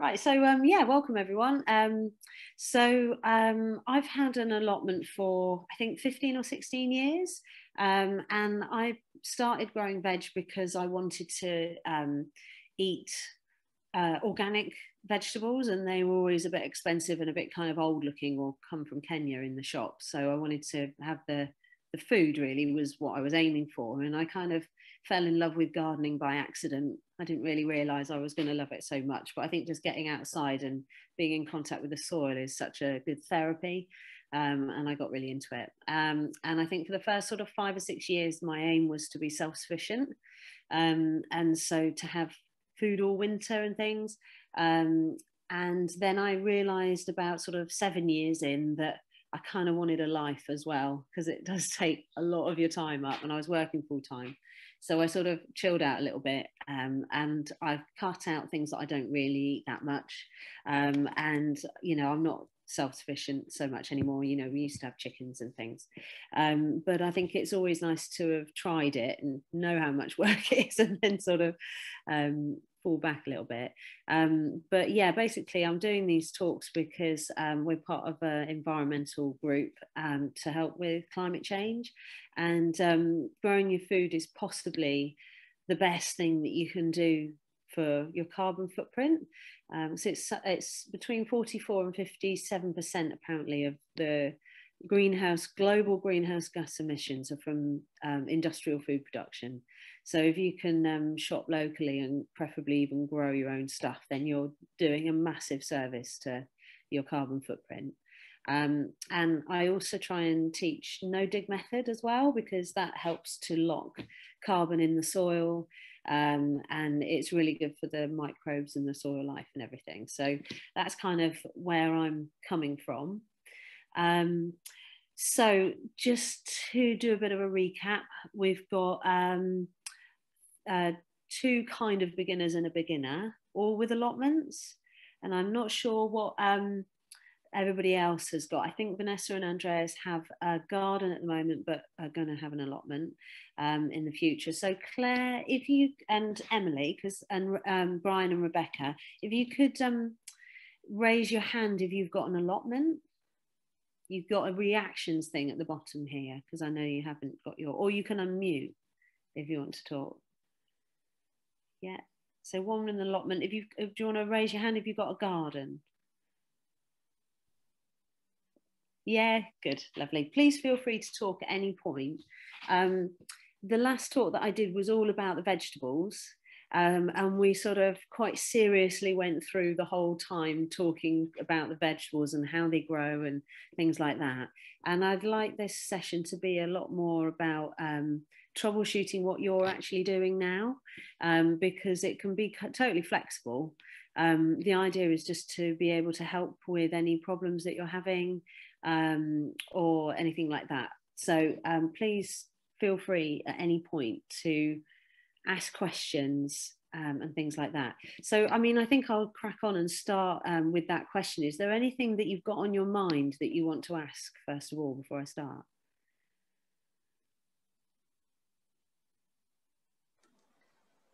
Right, so um, yeah, welcome everyone. Um, so um, I've had an allotment for I think 15 or 16 years, um, and I started growing veg because I wanted to um, eat uh, organic vegetables, and they were always a bit expensive and a bit kind of old looking or come from Kenya in the shop. So I wanted to have the the food really was what I was aiming for, and I kind of fell in love with gardening by accident. I didn't really realize I was going to love it so much, but I think just getting outside and being in contact with the soil is such a good therapy. Um, and I got really into it. Um, and I think for the first sort of five or six years, my aim was to be self sufficient. Um, and so to have food all winter and things. Um, and then I realized about sort of seven years in that I kind of wanted a life as well because it does take a lot of your time up and I was working full time. So I sort of chilled out a little bit um, and I've cut out things that I don't really eat that much. Um, and, you know, I'm not self-sufficient so much anymore you know we used to have chickens and things um, but i think it's always nice to have tried it and know how much work it is and then sort of um, fall back a little bit. Um, but yeah, basically, I'm doing these talks because um, we're part of an environmental group um, to help with climate change, and um, growing your food is possibly the best thing that you can do for your carbon footprint. Um, so it's it's between 44 and 57 percent apparently of the greenhouse global greenhouse gas emissions are from um, industrial food production so if you can um, shop locally and preferably even grow your own stuff, then you're doing a massive service to your carbon footprint. Um, and I also try and teach no dig method as well because that helps to lock carbon in the soil um, and it's really good for the microbes and the soil life and everything. So that's kind of where I'm coming from. Um, so just to do a bit of a recap, we've got um, uh, two kind of beginners and a beginner, all with allotments. And I'm not sure what um, everybody else has got. I think Vanessa and Andreas have a garden at the moment, but are going to have an allotment um, in the future. So Claire, if you and Emily, because and um, Brian and Rebecca, if you could um, raise your hand if you've got an allotment. You've got a reactions thing at the bottom here because I know you haven't got your, or you can unmute if you want to talk. Yeah. So one in the allotment. If you if, do you want to raise your hand if you've got a garden? Yeah, good, lovely. Please feel free to talk at any point. Um, the last talk that I did was all about the vegetables. Um, and we sort of quite seriously went through the whole time talking about the vegetables and how they grow and things like that. And I'd like this session to be a lot more about um, troubleshooting what you're actually doing now um, because it can be totally flexible. Um, the idea is just to be able to help with any problems that you're having um, or anything like that. So um, please feel free at any point to ask questions um, and things like that. So, I mean, I think I'll crack on and start um, with that question. Is there anything that you've got on your mind that you want to ask, first of all, before I start?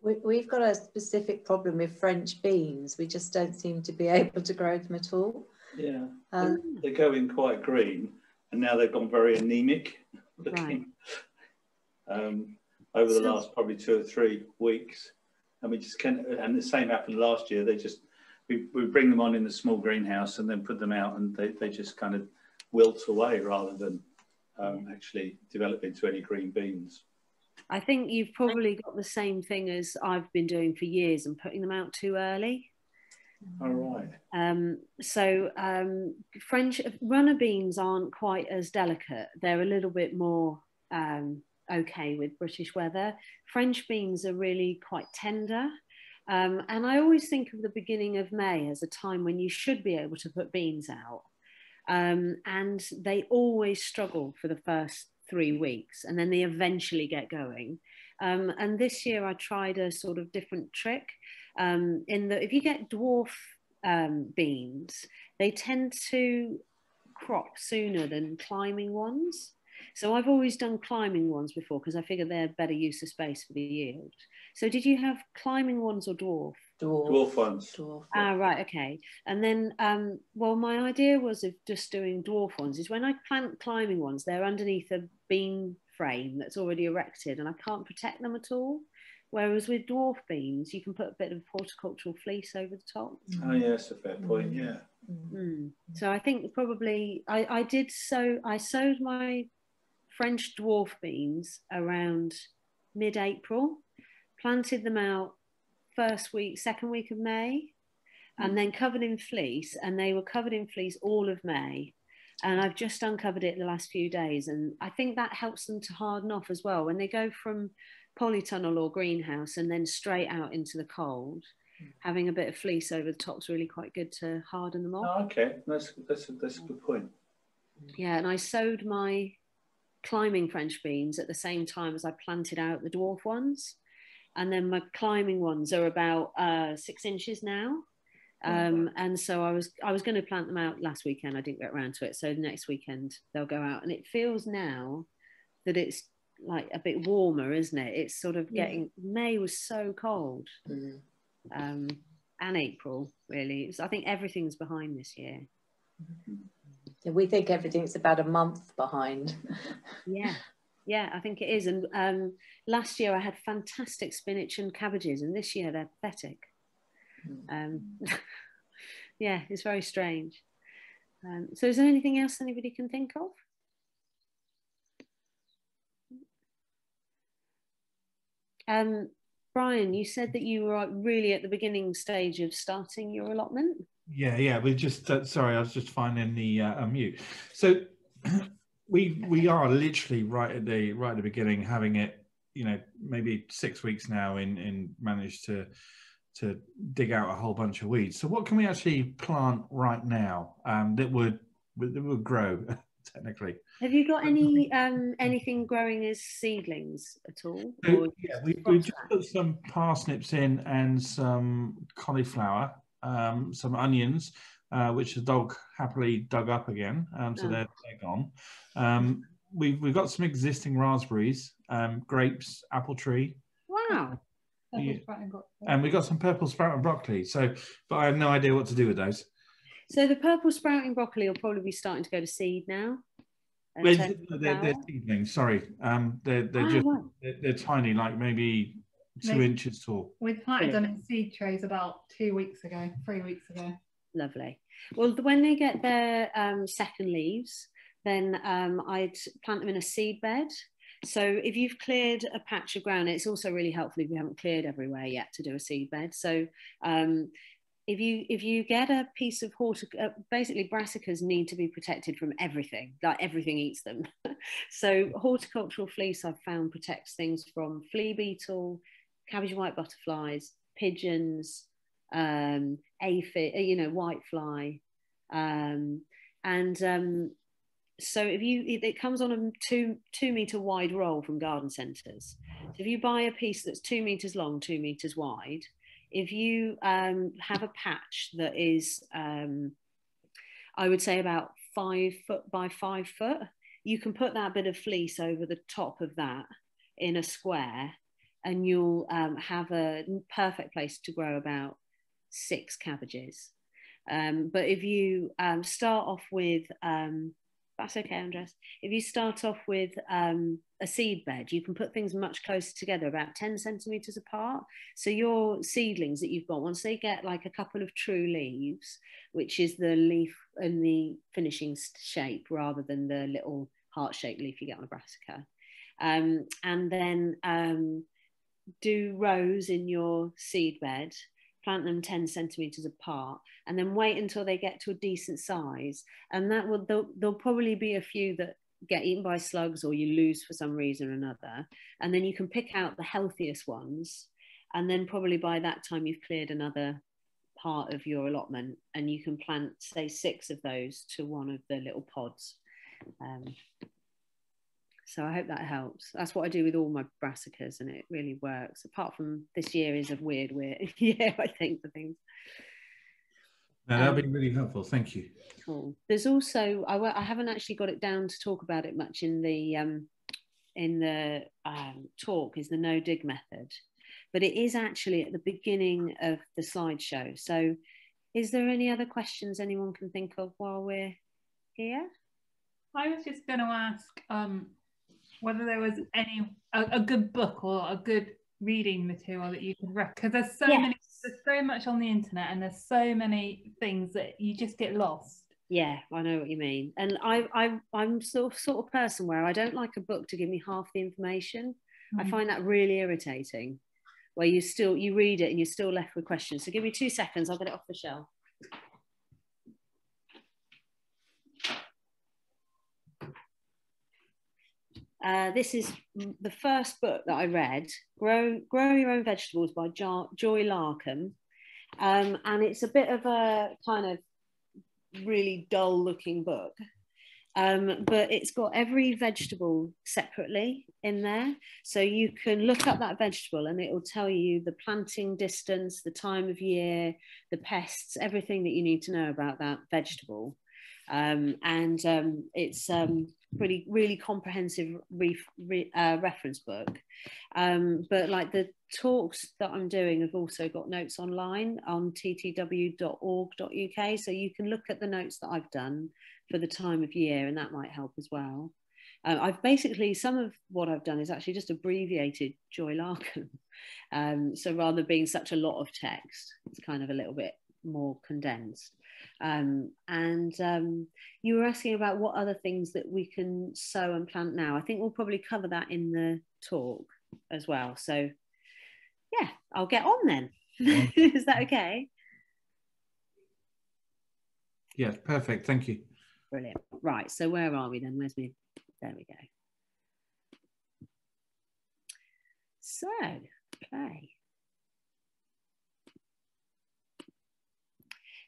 We, have got a specific problem with French beans. We just don't seem to be able to grow them at all. Yeah, um, they're going quite green, and now they've gone very anemic looking. Right. Um, over the so, last probably two or three weeks, and we just can. And the same happened last year. They just we, we bring them on in the small greenhouse and then put them out, and they, they just kind of wilt away rather than um, actually develop into any green beans. I think you've probably got the same thing as I've been doing for years and putting them out too early. All right. Um, so um, French runner beans aren't quite as delicate. They're a little bit more um, okay with British weather. French beans are really quite tender. Um, and I always think of the beginning of May as a time when you should be able to put beans out. Um, and they always struggle for the first three weeks and then they eventually get going. Um, and this year I tried a sort of different trick um, in that if you get dwarf um, beans, they tend to crop sooner than climbing ones. So I've always done climbing ones before because I figure they're better use of space for the yield. So did you have climbing ones or dwarf? Dwarf. Dwarf ones. Dwarf. Ah, right, okay. And then, um, well, my idea was of just doing dwarf ones is when I plant climbing ones, they're underneath a beam frame that's already erected and I can't protect them at all. Whereas with dwarf beans, you can put a bit of horticultural fleece over the top. Oh, yeah, that's a fair point, yeah. Mm. So I think probably I, I did so I sowed my French dwarf beans around mid-April, planted them out first week, second week of May, and mm. then covered in fleece, and they were covered in fleece all of May. And I've just uncovered it the last few days, and I think that helps them to harden off as well when they go from polytunnel or greenhouse and then straight out into the cold. Mm. Having a bit of fleece over the top's really quite good to harden them off. Oh, okay, that's, that's, a, that's a good point. Yeah, and I sowed my climbing French beans at the same time as I planted out the dwarf ones. And then my climbing ones are about uh, six inches now. Um, and so I was I was going to plant them out last weekend. I didn't get around to it. So next weekend they'll go out, and it feels now that it's like a bit warmer, isn't it? It's sort of getting. May was so cold, Mm. um, and April really. It's, I think everything's behind this year. Yeah, we think everything's about a month behind. Yeah, yeah, I think it is. And um, last year I had fantastic spinach and cabbages, and this year they're pathetic. Um, yeah, it's very strange. Um, so, is there anything else anybody can think of? Um, Brian, you said that you were really at the beginning stage of starting your allotment. Yeah, yeah. We just uh, sorry, I was just finding the uh, unmute. So we we are literally right at the right at the beginning, having it. You know, maybe six weeks now in in managed to to dig out a whole bunch of weeds. So what can we actually plant right now um, that would that would grow technically? Have you got any um, anything growing as seedlings at all? So, Or yeah, we, we just put some parsnips in and some cauliflower, um, some onions, uh, which the dog happily dug up again, um, so Oh. they're, they're gone. Um, we've, we've got some existing raspberries, um, grapes, apple tree, Wow. Yeah. And we've got some purple sprout and broccoli. So, but I have no idea what to do with those. So the purple sprouting broccoli will probably be starting to go to seed now. and They're, they're, they're seedlings, sorry. Um, they're they're Ah, just right. they're, they're tiny, like maybe two Maybe- inches tall. We planted them in seed trays about two weeks ago, three weeks ago. Lovely. Well, when they get their um, second leaves, then um, I'd plant them in a seed bed. So if you've cleared a patch of ground, it's also really helpful if you haven't cleared everywhere yet to do a seed bed. So um, if you if you get a piece of hortic, uh, basically brassicas need to be protected from everything. Like everything eats them. so horticultural fleece I've found protects things from flea beetle, cabbage white butterflies, pigeons, um, aphid, uh, you know, whitefly, um, and um, so if you it, comes on a two two meter wide roll from garden centres. So if you buy a piece that's two meters long, two meters wide, if you um, have a patch that is, um, I would say about five foot by five foot, you can put that bit of fleece over the top of that in a square, and you'll um, have a perfect place to grow about six cabbages. Um, but if you um, start off with, um, that's okay, Andres. If you start off with um, a seed bed, you can put things much closer together, about 10 centimeters apart. So your seedlings that you've got, once they get like a couple of true leaves, which is the leaf and the finishing shape rather than the little heart-shaped leaf you get on a brassica, um, and then um, do rows in your seed bed plant them 10 centimeters apart and then wait until they get to a decent size. And that will there'll, there'll probably be a few that get eaten by slugs or you lose for some reason or another. And then you can pick out the healthiest ones. And then probably by that time you've cleared another part of your allotment and you can plant say six of those to one of the little pods. Um, so I hope that helps. That's what I do with all my brassicas, and it really works. Apart from this year is a weird, weird year, I think, for things. No, that'd Um, be really helpful. Thank you. Cool. There's also I, I haven't actually got it down to talk about it much in the um, in the um, talk is the no dig method. but it is actually at the beginning of the slideshow. So is there any other questions anyone can think of while we're here? I was just going to ask um, whether there was any a, a, good book or a good reading material that you could recommend because there's so yes. many there's so much on the internet and there's so many things that you just get lost. Yeah i know what you mean. And i, I i'm sort of, sort of person where i don't like a book to give me half the information. Mm-hmm. i find that really irritating where you still you read it and you're still left with questions. So give me two seconds i'll get it off the shelf Uh, this is the first book that I read, Grow, Grow Your Own Vegetables by jo- Joy Larkcom. Um, and it's a bit of a kind of really dull looking book. Um, but it's got every vegetable separately in there. So you can look up that vegetable and it will tell you the planting distance, the time of year, the pests, everything that you need to know about that vegetable. Um, and um, it's um, really comprehensive re, re, uh, reference book. Um, but like the talks that i'm doing have also got notes online on ttw.org.uk so you can look at the notes that i've done for the time of year and that might help as well. Um, I've basically some of what I've done is actually just abbreviated Joy Larkcom Um, so rather being such a lot of text, it's kind of a little bit more condensed. Um, and um, you were asking about what other things that we can sow and plant now. I think we'll probably cover that in the talk as well. So, yeah, I'll get on then. Is that okay? Yeah, perfect. Thank you. Brilliant. Right. So, where are we then? Where's me? There we go. So, play.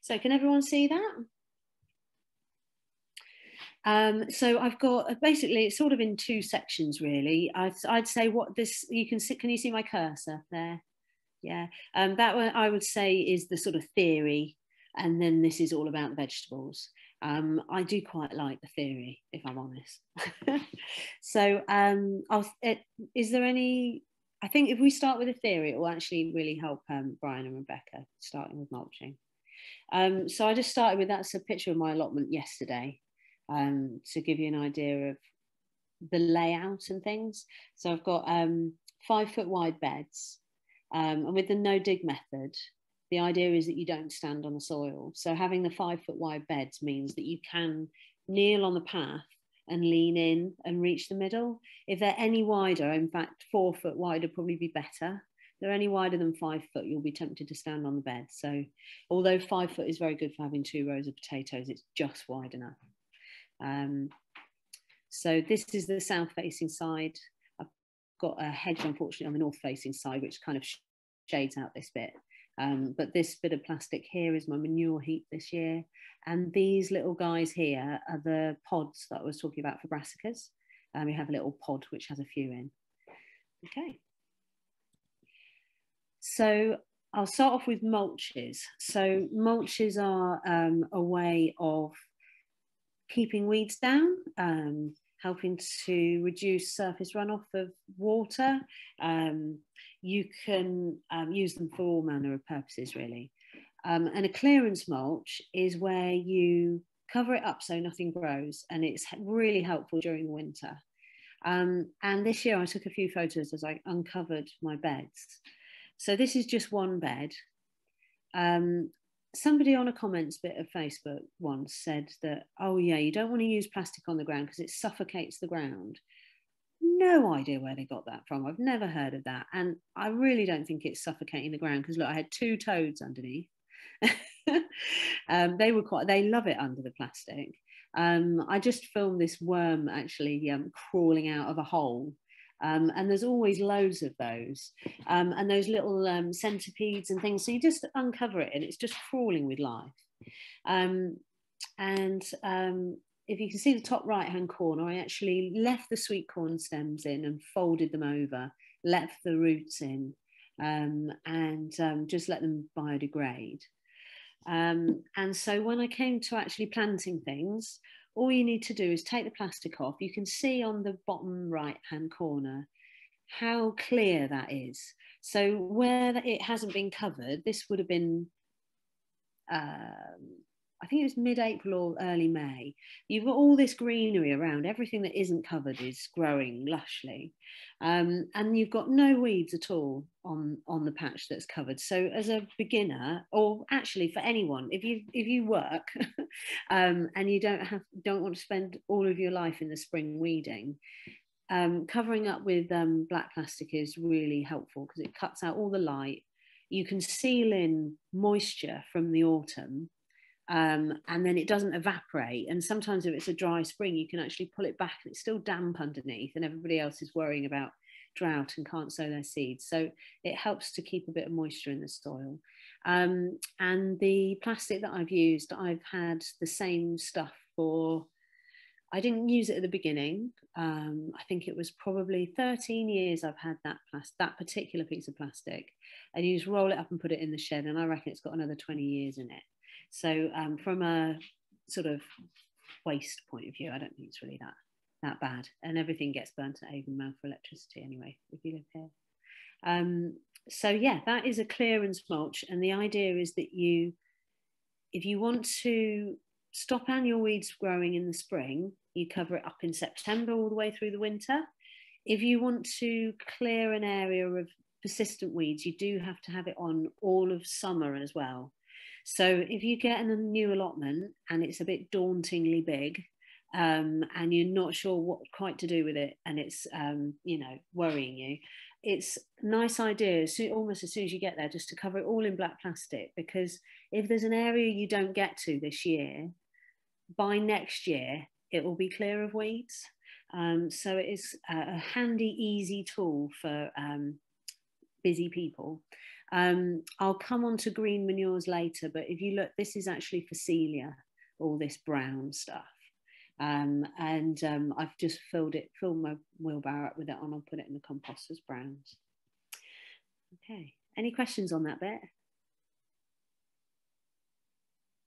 So can everyone see that? Um, so I've got uh, basically it's sort of in two sections really. I'd, I'd say what this you can see. Can you see my cursor there? Yeah, um, that one I would say is the sort of theory, and then this is all about vegetables. Um, I do quite like the theory, if I'm honest. so, um, it, is there any? I think if we start with a theory, it will actually really help um, Brian and Rebecca, starting with mulching. Um, so I just started with that's a picture of my allotment yesterday um, to give you an idea of the layout and things. So I've got um, five foot wide beds, um, and with the no dig method, the idea is that you don't stand on the soil. So having the five foot wide beds means that you can kneel on the path and lean in and reach the middle. If they're any wider, in fact, four foot wide would probably be better they're any wider than five foot, you'll be tempted to stand on the bed. So, although five foot is very good for having two rows of potatoes, it's just wide enough. Um, so, this is the south facing side. I've got a hedge, unfortunately, on the north facing side, which kind of shades out this bit. Um, but this bit of plastic here is my manure heap this year. And these little guys here are the pods that I was talking about for brassicas. Um, we have a little pod which has a few in. Okay. So I'll start off with mulches. So mulches are um, a way of keeping weeds down, um, helping to reduce surface runoff of water. Um, you can um, use them for all manner of purposes, really. Um, and a clearance mulch is where you cover it up so nothing grows, and it's really helpful during the winter. Um, and this year I took a few photos as I uncovered my beds. So this is just one bed. Um, somebody on a comments bit of Facebook once said that, oh yeah, you don't want to use plastic on the ground because it suffocates the ground. No idea where they got that from. I've never heard of that. And I really don't think it's suffocating the ground because look, I had two toads underneath. um, they were quite, they love it under the plastic. Um, I just filmed this worm actually um, crawling out of a hole um, and there's always loads of those. Um, and those little um, centipedes and things. So you just uncover it and it's just crawling with life. Um, and um, if you can see the top right hand corner, I actually left the sweet corn stems in and folded them over, left the roots in, um, and just let them biodegrade. And so when I came to actually planting things, all you need to do is take the plastic off. You can see on the bottom right hand corner how clear that is. So where it hasn't been covered, this would have been um, I think it was mid-April or early May. You've got all this greenery around. Everything that isn't covered is growing lushly, um, and you've got no weeds at all on on the patch that's covered. So as a beginner, or actually for anyone, if you if you work um, and you don't have don't want to spend all of your life in the spring weeding, um, covering up with um, black plastic is really helpful because it cuts out all the light. You can seal in moisture from the autumn um, and then it doesn't evaporate. And sometimes if it's a dry spring, you can actually pull it back and it's still damp underneath, and everybody else is worrying about drought and can't sow their seeds. So it helps to keep a bit of moisture in the soil. Um, and the plastic that I've used, I've had the same stuff for. I didn't use it at the beginning. Um, I think it was probably 13 years I've had that plastic, that particular piece of plastic, and you just roll it up and put it in the shed, and I reckon it's got another 20 years in it. So um, from a sort of waste point of view, I don't think it's really that that bad. And everything gets burnt at Avonmouth for electricity anyway, if you live here. Um, so yeah, that is a clearance mulch. And the idea is that you, if you want to stop annual weeds growing in the spring, you cover it up in September all the way through the winter. If you want to clear an area of persistent weeds, you do have to have it on all of summer as well. So if you get a new allotment and it's a bit dauntingly big, um, and you're not sure what quite to do with it, and it's um, you know worrying you, it's a nice idea so almost as soon as you get there just to cover it all in black plastic because if there's an area you don't get to this year, by next year it will be clear of weeds. Um, so it is a, handy, easy tool for um, busy people. Um, I'll come on to green manures later, but if you look, this is actually Phacelia, all this brown stuff. Um, and um, I've just filled it, filled my wheelbarrow up with it and I'll put it in the compost as browns. Okay, any questions on that bit?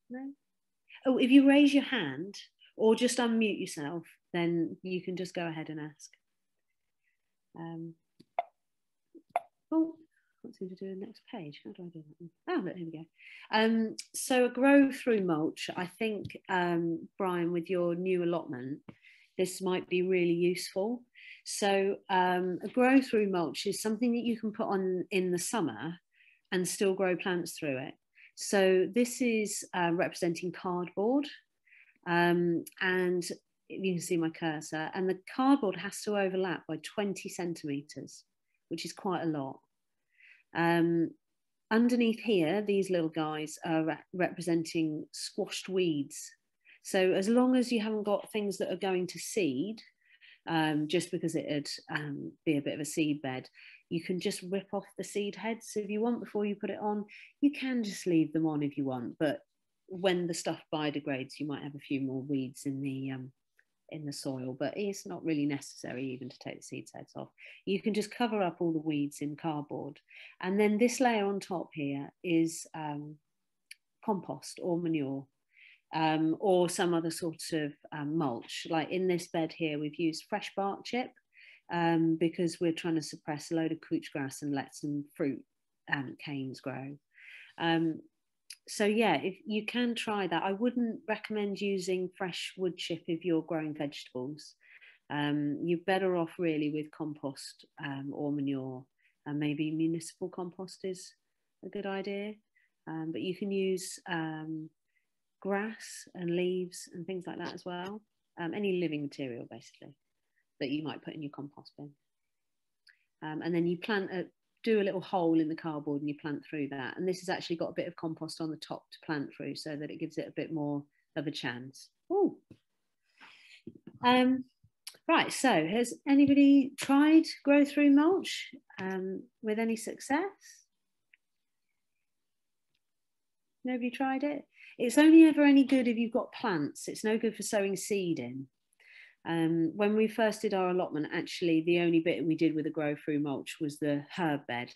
No? Oh, if you raise your hand or just unmute yourself, then you can just go ahead and ask. Um, oh, can't seem to do the next page. How do I do that? Oh, look, here we go. Um, so a grow through mulch, I think, um, Brian, with your new allotment, this might be really useful. So um, a grow through mulch is something that you can put on in the summer and still grow plants through it. So this is uh, representing cardboard um, and you can see my cursor and the cardboard has to overlap by 20 centimeters, which is quite a lot. Um, underneath here, these little guys are re representing squashed weeds. So as long as you haven't got things that are going to seed, um, just because it'd um, be a bit of a seed bed, you can just rip off the seed heads if you want before you put it on. You can just leave them on if you want, but when the stuff biodegrades, you might have a few more weeds in the um, in the soil, but it's not really necessary even to take the seed heads off. You can just cover up all the weeds in cardboard. And then this layer on top here is um, compost or manure um, or some other sort of um, mulch. Like in this bed here, we've used fresh bark chip um, because we're trying to suppress a load of couch grass and let some fruit um, canes grow. Um, so yeah, if you can try that, I wouldn't recommend using fresh wood chip if you're growing vegetables. Um, you're better off really with compost um, or manure, and maybe municipal compost is a good idea. Um, but you can use um, grass and leaves and things like that as well. Um, any living material basically that you might put in your compost bin. Um, and then you plant a, do a little hole in the cardboard and you plant through that. And this has actually got a bit of compost on the top to plant through so that it gives it a bit more of a chance. Ooh. Um, right, so has anybody tried grow through mulch um, with any success? Nobody tried it? It's only ever any good if you've got plants. It's no good for sowing seed in. Um, when we first did our allotment, actually, the only bit we did with the grow through mulch was the herb bed.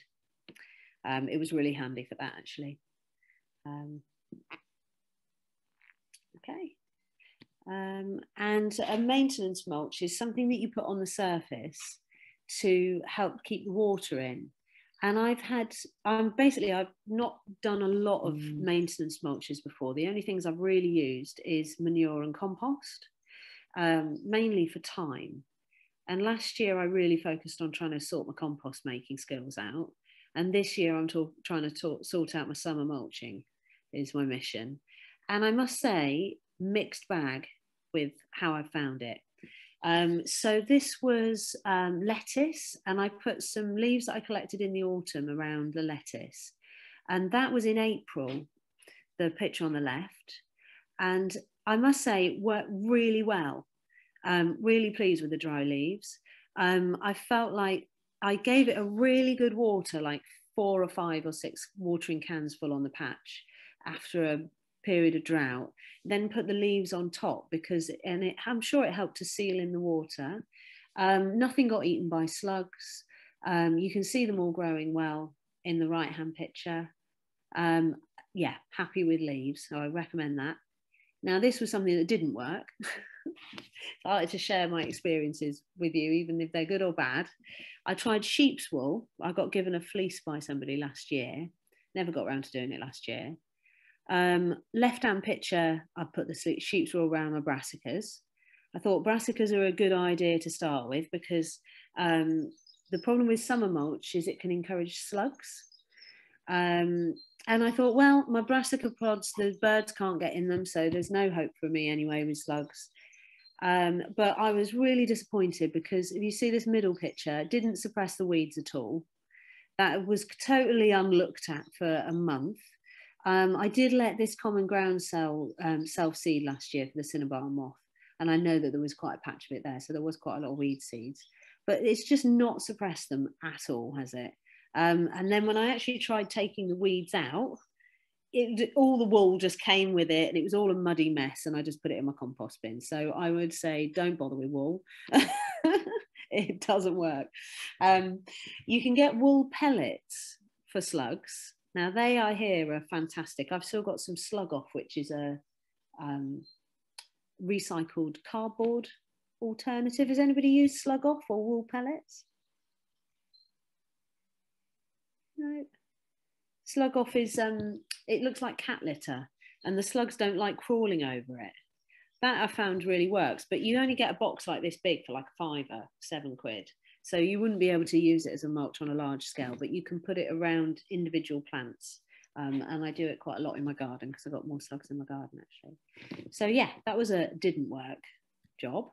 Um, it was really handy for that, actually. Um, okay. Um, and a maintenance mulch is something that you put on the surface to help keep the water in. and I've had, I'm um, basically, I've not done a lot of mm. maintenance mulches before. The only things I've really used is manure and compost, um, mainly for time. And last year, I really focused on trying to sort my compost making skills out. And this year, I'm talk, trying to talk, sort out my summer mulching, is my mission. And I must say, mixed bag with how I found it. Um, so this was um, lettuce, and I put some leaves that I collected in the autumn around the lettuce, and that was in April. The picture on the left, and I must say it worked really well. Um, really pleased with the dry leaves. Um, I felt like I gave it a really good water, like four or five or six watering cans full on the patch after a period of drought, then put the leaves on top because, and it, I'm sure it helped to seal in the water. Um, nothing got eaten by slugs. Um, you can see them all growing well in the right hand picture. Um, yeah, happy with leaves, so I recommend that. Now, this was something that didn't work. I like to share my experiences with you, even if they're good or bad. I tried sheep's wool. I got given a fleece by somebody last year. Never got around to doing it last year. Um, left hand picture, I put the sheep's wool around my brassicas. I thought brassicas are a good idea to start with because um, the problem with summer mulch is it can encourage slugs. Um, and I thought, well, my brassica pods, the birds can't get in them, so there's no hope for me anyway with slugs. Um, but I was really disappointed because if you see this middle picture, it didn't suppress the weeds at all. That was totally unlooked at for a month. Um, I did let this common groundsel um, self seed last year for the Cinnabar moth, and I know that there was quite a patch of it there, so there was quite a lot of weed seeds. But it's just not suppressed them at all, has it? Um, and then when I actually tried taking the weeds out, it, all the wool just came with it, and it was all a muddy mess. And I just put it in my compost bin. So I would say, don't bother with wool. it doesn't work. Um, you can get wool pellets for slugs now they I hear are fantastic. I've still got some slug off, which is a um, recycled cardboard alternative. Has anybody used slug off or wool pellets? No. Slug off is um, it looks like cat litter, and the slugs don't like crawling over it. That I found really works, but you only get a box like this big for like a fiver, seven quid. So you wouldn't be able to use it as a mulch on a large scale, but you can put it around individual plants. Um, and I do it quite a lot in my garden because I've got more slugs in my garden actually. So yeah, that was a didn't work job.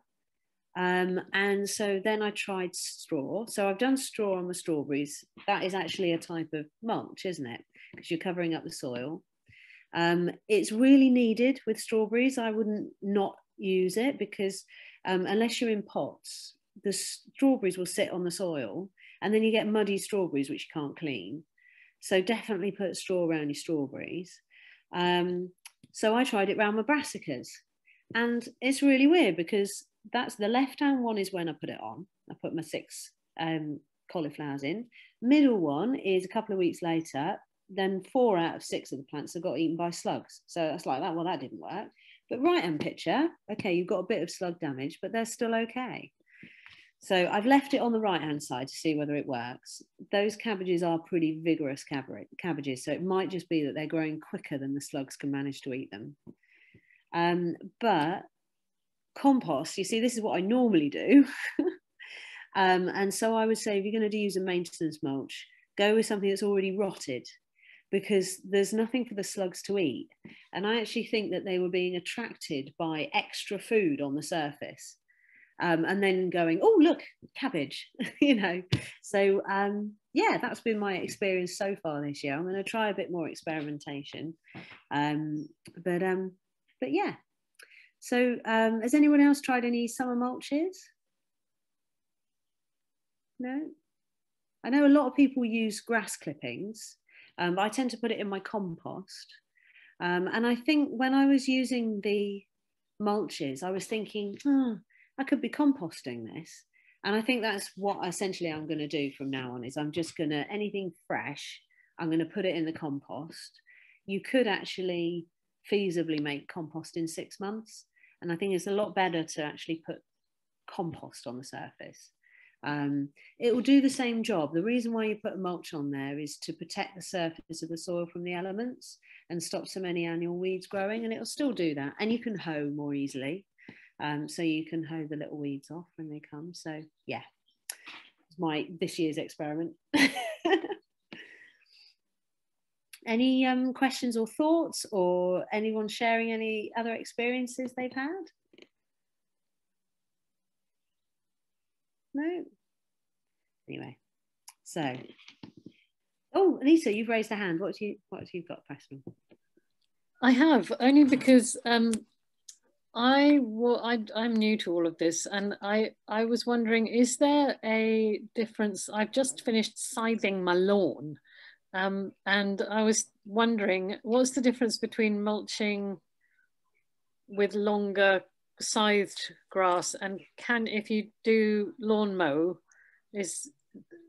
Um, and so then I tried straw. So I've done straw on the strawberries. That is actually a type of mulch, isn't it? Because you're covering up the soil. Um, it's really needed with strawberries. I wouldn't not use it because um, unless you're in pots, the strawberries will sit on the soil and then you get muddy strawberries which you can't clean. So definitely put straw around your strawberries. Um, so I tried it around my brassicas and it's really weird because that's the left hand one is when I put it on. I put my six um, cauliflowers in. Middle one is a couple of weeks later. Then four out of six of the plants have got eaten by slugs. So that's like that. Well, that didn't work. But right hand picture, okay, you've got a bit of slug damage, but they're still okay. So I've left it on the right hand side to see whether it works. Those cabbages are pretty vigorous cabbages, so it might just be that they're growing quicker than the slugs can manage to eat them. Um, but compost, you see, this is what I normally do. um, and so I would say if you're going to use a maintenance mulch, go with something that's already rotted because there's nothing for the slugs to eat. And I actually think that they were being attracted by extra food on the surface um, and then going, oh, look, cabbage, you know. So, um, yeah, that's been my experience so far this year. I'm going to try a bit more experimentation. Um, but, um, but yeah. So, um, has anyone else tried any summer mulches? No? I know a lot of people use grass clippings, um, but I tend to put it in my compost. Um, and I think when I was using the mulches, I was thinking, oh, I could be composting this. And I think that's what essentially I'm going to do from now on is I'm just going to anything fresh, I'm going to put it in the compost. You could actually feasibly make compost in six months. And I think it's a lot better to actually put compost on the surface. Um, it will do the same job. The reason why you put a mulch on there is to protect the surface of the soil from the elements and stop so many annual weeds growing, and it will still do that. And you can hoe more easily. Um, so you can hoe the little weeds off when they come. So yeah, my this year's experiment. any um, questions or thoughts or anyone sharing any other experiences they've had? No. Anyway, so oh, Anita, you've raised a hand. What do you what have you got, Preston? I have only because um, I well, I I'm new to all of this, and I I was wondering, is there a difference? I've just finished scything my lawn, um, and I was wondering, what's the difference between mulching with longer scythed grass and can if you do lawn mow is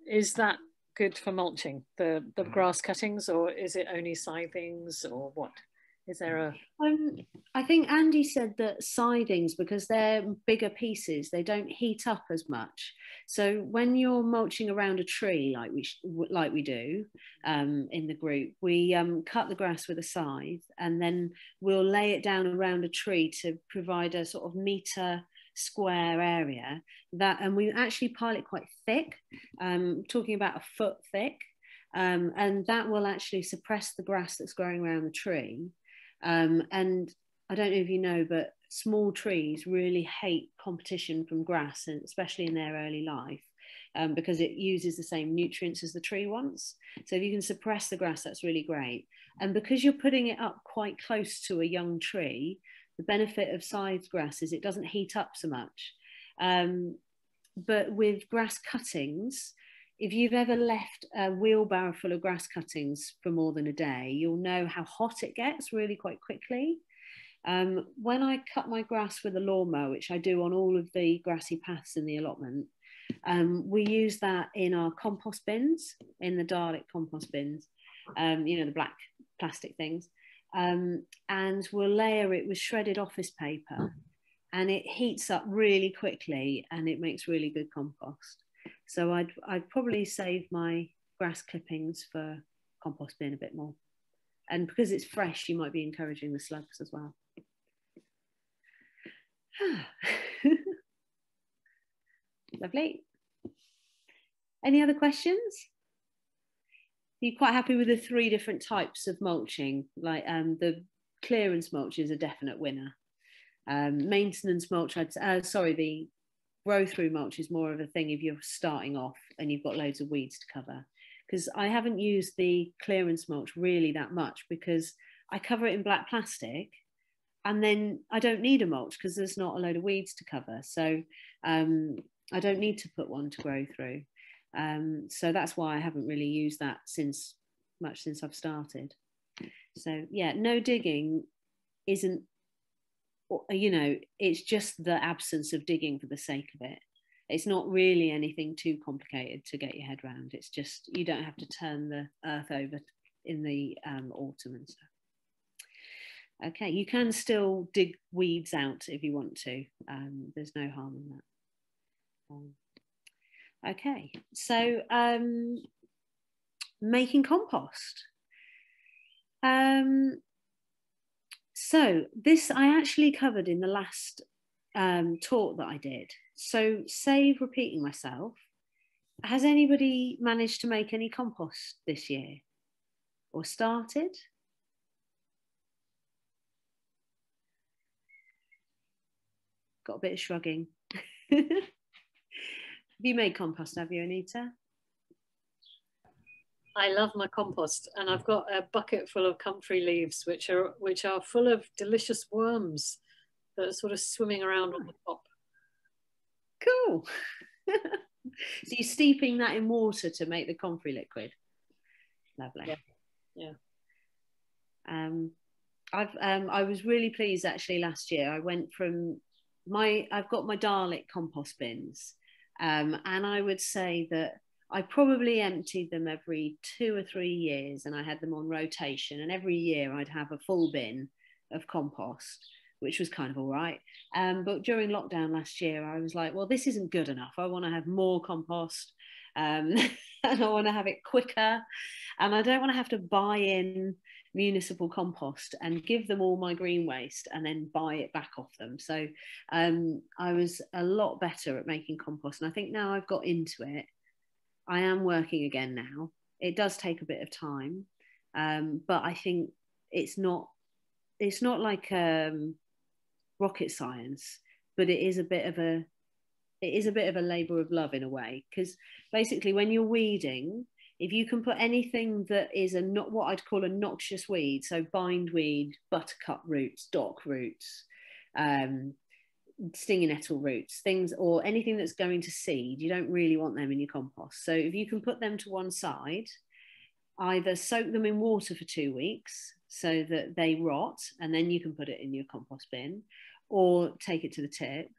is that good for mulching the the mm-hmm. grass cuttings or is it only scythings or what is there a? Um, I think Andy said that scythings, because they're bigger pieces, they don't heat up as much. So when you're mulching around a tree, like we like we do um, in the group, we um, cut the grass with a scythe, and then we'll lay it down around a tree to provide a sort of meter square area that and we actually pile it quite thick um, talking about a foot thick um, and that will actually suppress the grass that's growing around the tree um, and I don't know if you know, but small trees really hate competition from grass, and especially in their early life. Um, because it uses the same nutrients as the tree wants. So if you can suppress the grass, that's really great. And because you're putting it up quite close to a young tree, the benefit of scythed grass is it doesn't heat up so much. Um, but with grass cuttings, if you've ever left a wheelbarrow full of grass cuttings for more than a day, you'll know how hot it gets really quite quickly. Um, when I cut my grass with a lawnmower, which I do on all of the grassy paths in the allotment, um, we use that in our compost bins, in the Dalek compost bins, um, you know, the black plastic things. Um, and we'll layer it with shredded office paper and it heats up really quickly and it makes really good compost. So I'd, I'd probably save my grass clippings for compost bin a bit more. And because it's fresh, you might be encouraging the slugs as well. Lovely. Any other questions? Are you quite happy with the three different types of mulching? Like um, the clearance mulch is a definite winner. Um, maintenance mulch, I'd, uh, sorry, the grow through mulch is more of a thing if you're starting off and you've got loads of weeds to cover. Because I haven't used the clearance mulch really that much because I cover it in black plastic and then I don't need a mulch because there's not a load of weeds to cover. So um, I don't need to put one to grow through. Um, so that's why I haven't really used that since much since I've started. So yeah, no digging isn't you know, it's just the absence of digging for the sake of it. It's not really anything too complicated to get your head around. It's just you don't have to turn the earth over in the um, autumn and stuff. Okay, you can still dig weeds out if you want to. Um, there's no harm in that. Um, okay, so um, making compost. Um, so this I actually covered in the last um, talk that I did. So save repeating myself. Has anybody managed to make any compost this year or started? Got a bit of shrugging. have you made compost, have you, Anita? I love my compost, and I've got a bucket full of comfrey leaves, which are which are full of delicious worms that are sort of swimming around on the top. Cool. so you're steeping that in water to make the comfrey liquid. Lovely. Yeah. yeah. Um, I've um, I was really pleased actually last year. I went from my I've got my Dalek compost bins, um, and I would say that I probably emptied them every two or three years and I had them on rotation. And every year I'd have a full bin of compost, which was kind of all right. Um, but during lockdown last year, I was like, well, this isn't good enough. I want to have more compost um, and I want to have it quicker. And I don't want to have to buy in municipal compost and give them all my green waste and then buy it back off them. So um, I was a lot better at making compost. And I think now I've got into it, I am working again now. It does take a bit of time, um, but I think it's not it's not like um, rocket science, but it is a bit of a it is a bit of a labor of love in a way because basically when you're weeding if you can put anything that is a not what I'd call a noxious weed, so bindweed, buttercup roots, dock roots, um, stinging nettle roots, things or anything that's going to seed, you don't really want them in your compost. So if you can put them to one side, either soak them in water for two weeks so that they rot, and then you can put it in your compost bin, or take it to the tip.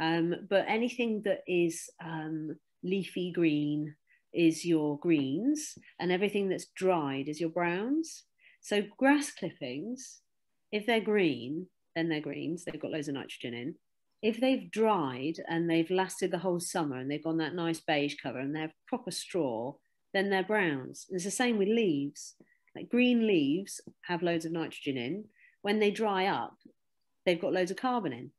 Um, but anything that is um, leafy green is your greens, and everything that's dried is your browns. So grass clippings, if they're green, then they're greens. They've got loads of nitrogen in. If they've dried and they've lasted the whole summer and they've got that nice beige cover and they're proper straw, then they're browns. And it's the same with leaves. Like green leaves have loads of nitrogen in. When they dry up, they've got loads of carbon in.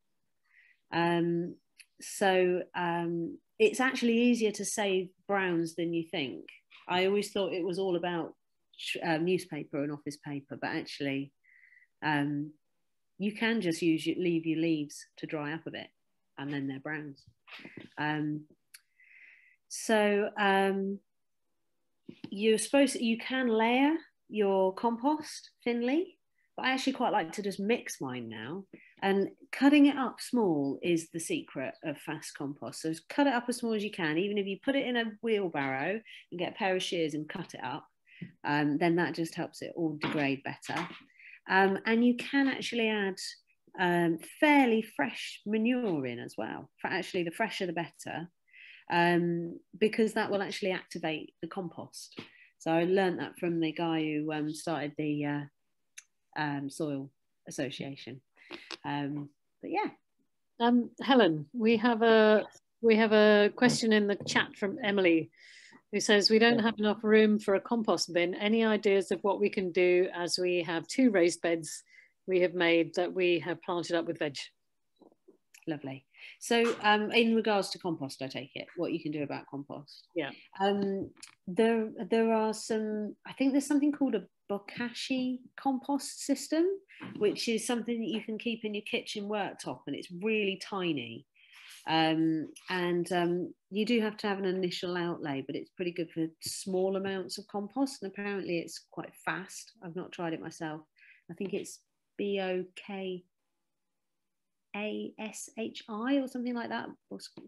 Um, so um, it's actually easier to save browns than you think. I always thought it was all about uh, newspaper and office paper, but actually, um, you can just use your, leave your leaves to dry up a bit, and then they're browns. Um, so um, you're supposed you can layer your compost thinly, but I actually quite like to just mix mine now and cutting it up small is the secret of fast compost. So cut it up as small as you can. Even if you put it in a wheelbarrow and get a pair of shears and cut it up, um, then that just helps it all degrade better. Um, and you can actually add um, fairly fresh manure in as well. For actually, the fresher the better, um, because that will actually activate the compost. So I learned that from the guy who um, started the uh, um, soil association. Um, but yeah. Um, Helen, we have a we have a question in the chat from Emily, who says we don't have enough room for a compost bin. Any ideas of what we can do as we have two raised beds we have made that we have planted up with veg? Lovely. So, um, in regards to compost, I take it what you can do about compost. Yeah. Um, there, there are some. I think there's something called a bokashi compost system, which is something that you can keep in your kitchen worktop, and it's really tiny. Um, and um, you do have to have an initial outlay, but it's pretty good for small amounts of compost. And apparently, it's quite fast. I've not tried it myself. I think it's B O K A S H I or something like that.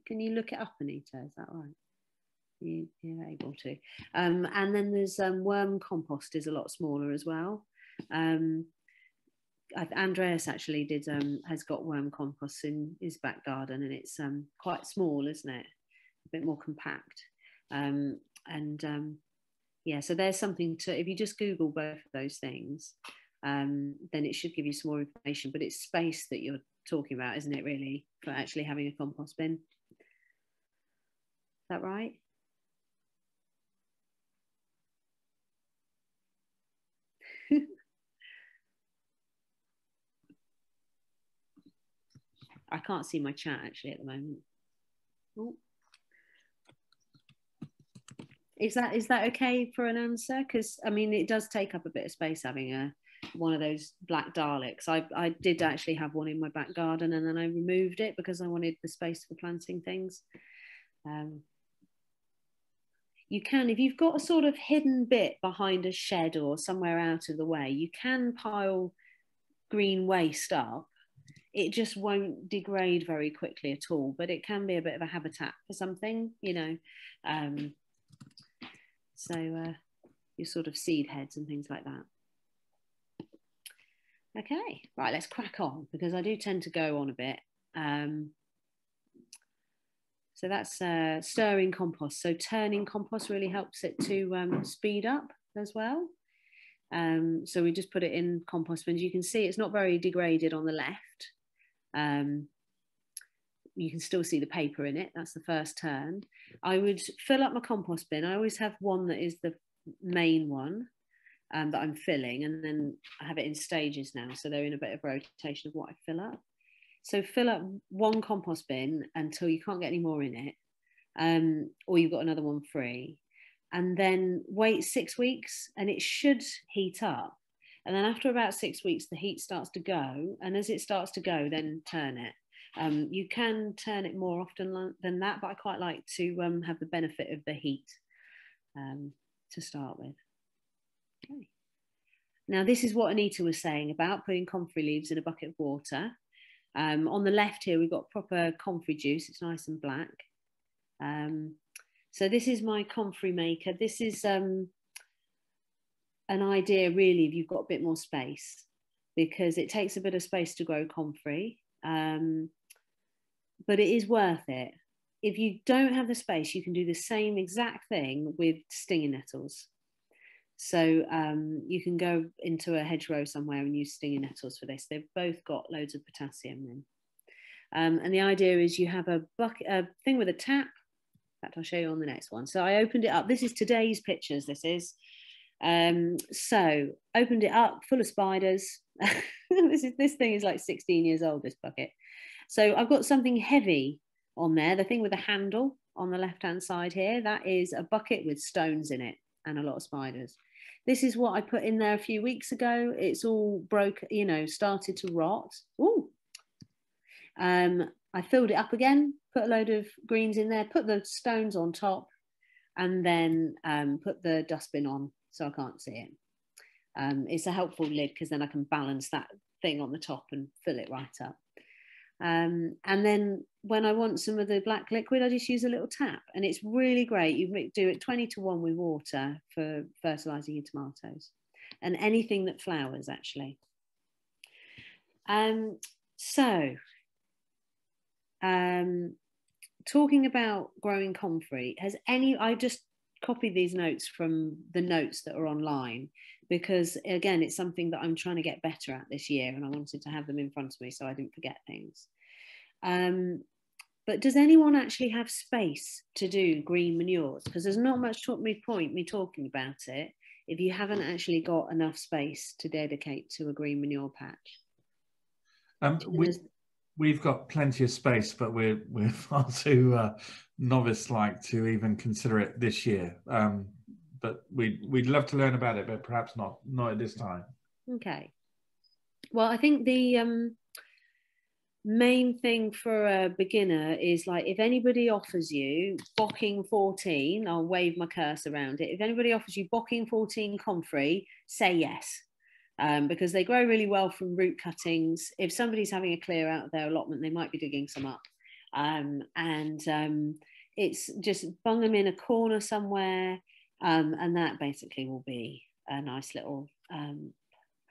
Can you look it up, Anita? Is that right? you, are able to. Um, and then there's um, worm compost is a lot smaller as well. Um, Andreas actually did um, has got worm compost in his back garden, and it's um, quite small, isn't it? A bit more compact. Um, and um, yeah, so there's something to if you just Google both of those things, um, then it should give you some more information. But it's space that you're talking about, isn't it? Really, for actually having a compost bin. Is that right? I can't see my chat actually at the moment. Ooh. Is that is that okay for an answer? Because I mean, it does take up a bit of space having a one of those black Daleks. I I did actually have one in my back garden, and then I removed it because I wanted the space for planting things. Um, you can, if you've got a sort of hidden bit behind a shed or somewhere out of the way, you can pile green waste up it just won't degrade very quickly at all, but it can be a bit of a habitat for something, you know. Um, so uh, your sort of seed heads and things like that. Okay, right, let's crack on because I do tend to go on a bit. Um, so that's uh, stirring compost. So turning compost really helps it to um, speed up as well. Um, so we just put it in compost bins. You can see it's not very degraded on the left Um, you can still see the paper in it. That's the first turn. I would fill up my compost bin. I always have one that is the main one um, that I'm filling, and then I have it in stages now. So they're in a bit of rotation of what I fill up. So fill up one compost bin until you can't get any more in it, um, or you've got another one free. And then wait six weeks, and it should heat up. And then after about six weeks, the heat starts to go. And as it starts to go, then turn it. Um, you can turn it more often than that, but I quite like to um, have the benefit of the heat um, to start with. Okay. Now, this is what Anita was saying about putting comfrey leaves in a bucket of water. Um, on the left here, we've got proper comfrey juice. It's nice and black. Um, so this is my comfrey maker. This is um, an idea really if you've got a bit more space because it takes a bit of space to grow comfrey. Um, but it is worth it. If you don't have the space, you can do the same exact thing with stinging nettles. So um, you can go into a hedgerow somewhere and use stinging nettles for this. They've both got loads of potassium in. Um, and the idea is you have a bucket, a thing with a tap. In fact, I'll show you on the next one. So I opened it up. This is today's pictures. This is. Um, so opened it up, full of spiders. this is this thing is like 16 years old. This bucket. So I've got something heavy on there. The thing with the handle on the left hand side here. That is a bucket with stones in it and a lot of spiders. This is what I put in there a few weeks ago. It's all broke, you know, started to rot. Ooh. Um, I filled it up again, put a load of greens in there, put the stones on top, and then um, put the dustbin on so I can't see it. Um, it's a helpful lid because then I can balance that thing on the top and fill it right up. Um, and then when I want some of the black liquid, I just use a little tap and it's really great. You do it 20 to 1 with water for fertilizing your tomatoes and anything that flowers actually. Um, so, um, talking about growing comfrey, has any, I just copied these notes from the notes that are online because again it's something that i'm trying to get better at this year and i wanted to have them in front of me so i didn't forget things. Um, but does anyone actually have space to do green manures? Because there's not much talk me point me talking about it if you haven't actually got enough space to dedicate to a green manure patch. Um, we, we've got plenty of space but we're we're far too uh, novice like to even consider it this year um, but we we'd love to learn about it, but perhaps not not at this time. Okay. Well, I think the um, main thing for a beginner is like if anybody offers you bocking 14, I'll wave my curse around it. If anybody offers you bocking 14 comfrey, say yes. Um, because they grow really well from root cuttings. If somebody's having a clear out of their allotment, they might be digging some up. Um, and um, it's just bung them in a corner somewhere um, and that basically will be a nice little um,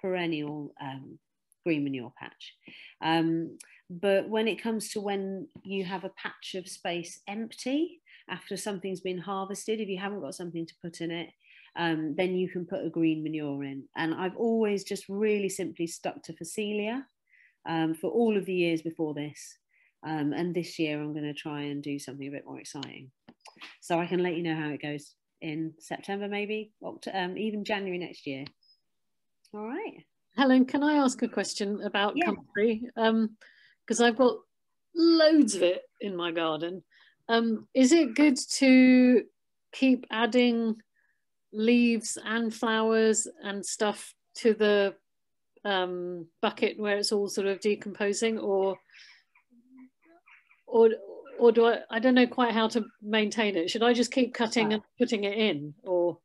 perennial um, green manure patch. But when it comes to when you have a patch of space empty after something's been harvested, if you haven't got something to put in it, um, then you can put a green manure in. And I've always just really simply stuck to Phacelia um, for all of the years before this. and this year I'm going to try and do something a bit more exciting. So I can let you know how it goes in September, maybe, um, even January next year. All right. Helen, can I ask a question about yeah. comfrey? Because um, I've got loads of it in my garden. Um, is it good to keep adding leaves and flowers and stuff to the um, bucket where it's all sort of decomposing, or or or do I? I don't know quite how to maintain it. Should I just keep cutting and putting it in, or?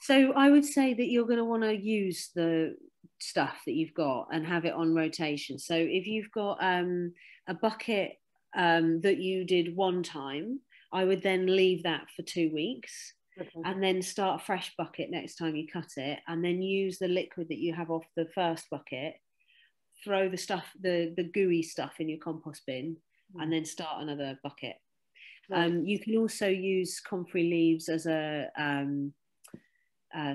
So I would say that you're going to want to use the stuff that you've got and have it on rotation. So if you've got um, a bucket um, that you did one time, I would then leave that for two weeks. Okay. And then start a fresh bucket next time you cut it, and then use the liquid that you have off the first bucket. Throw the stuff, the the gooey stuff, in your compost bin, and then start another bucket. Right. Um, you can also use comfrey leaves as a, um,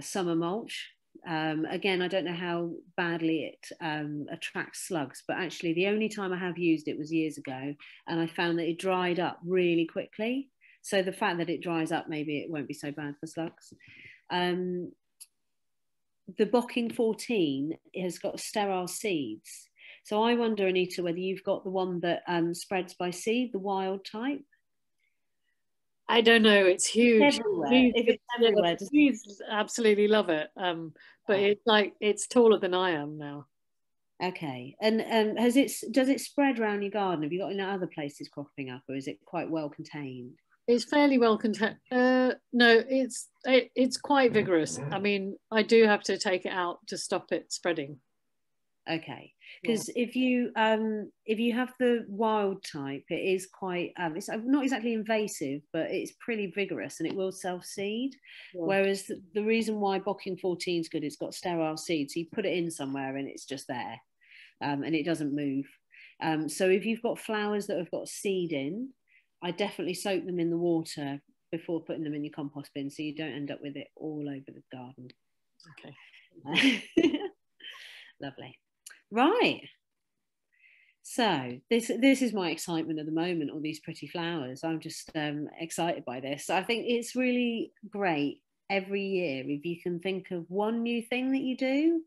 summer mulch. Um, again, I don't know how badly it um, attracts slugs, but actually, the only time I have used it was years ago, and I found that it dried up really quickly. So the fact that it dries up, maybe it won't be so bad for slugs. Um, the Bocking 14 has got sterile seeds. So I wonder, Anita, whether you've got the one that um, spreads by seed, the wild type. I don't know. It's huge. Everywhere. If it's everywhere, just... Absolutely love it. Um, but it's like it's taller than I am now. Okay, and um, has it does it spread around your garden? Have you got any other places cropping up, or is it quite well contained? It's fairly well contained. Uh, no, it's it, it's quite vigorous. I mean, I do have to take it out to stop it spreading. Okay, because yeah. if you um if you have the wild type it is quite um it's not exactly invasive but it's pretty vigorous and it will self seed yeah. whereas the, the, reason why bocking 14 is good it's got sterile seeds so you put it in somewhere and it's just there um, and it doesn't move um, so if you've got flowers that have got seed in i definitely soak them in the water before putting them in your compost bin so you don't end up with it all over the garden okay lovely Right. So this this is my excitement at the moment. All these pretty flowers. I'm just um, excited by this. I think it's really great every year if you can think of one new thing that you do.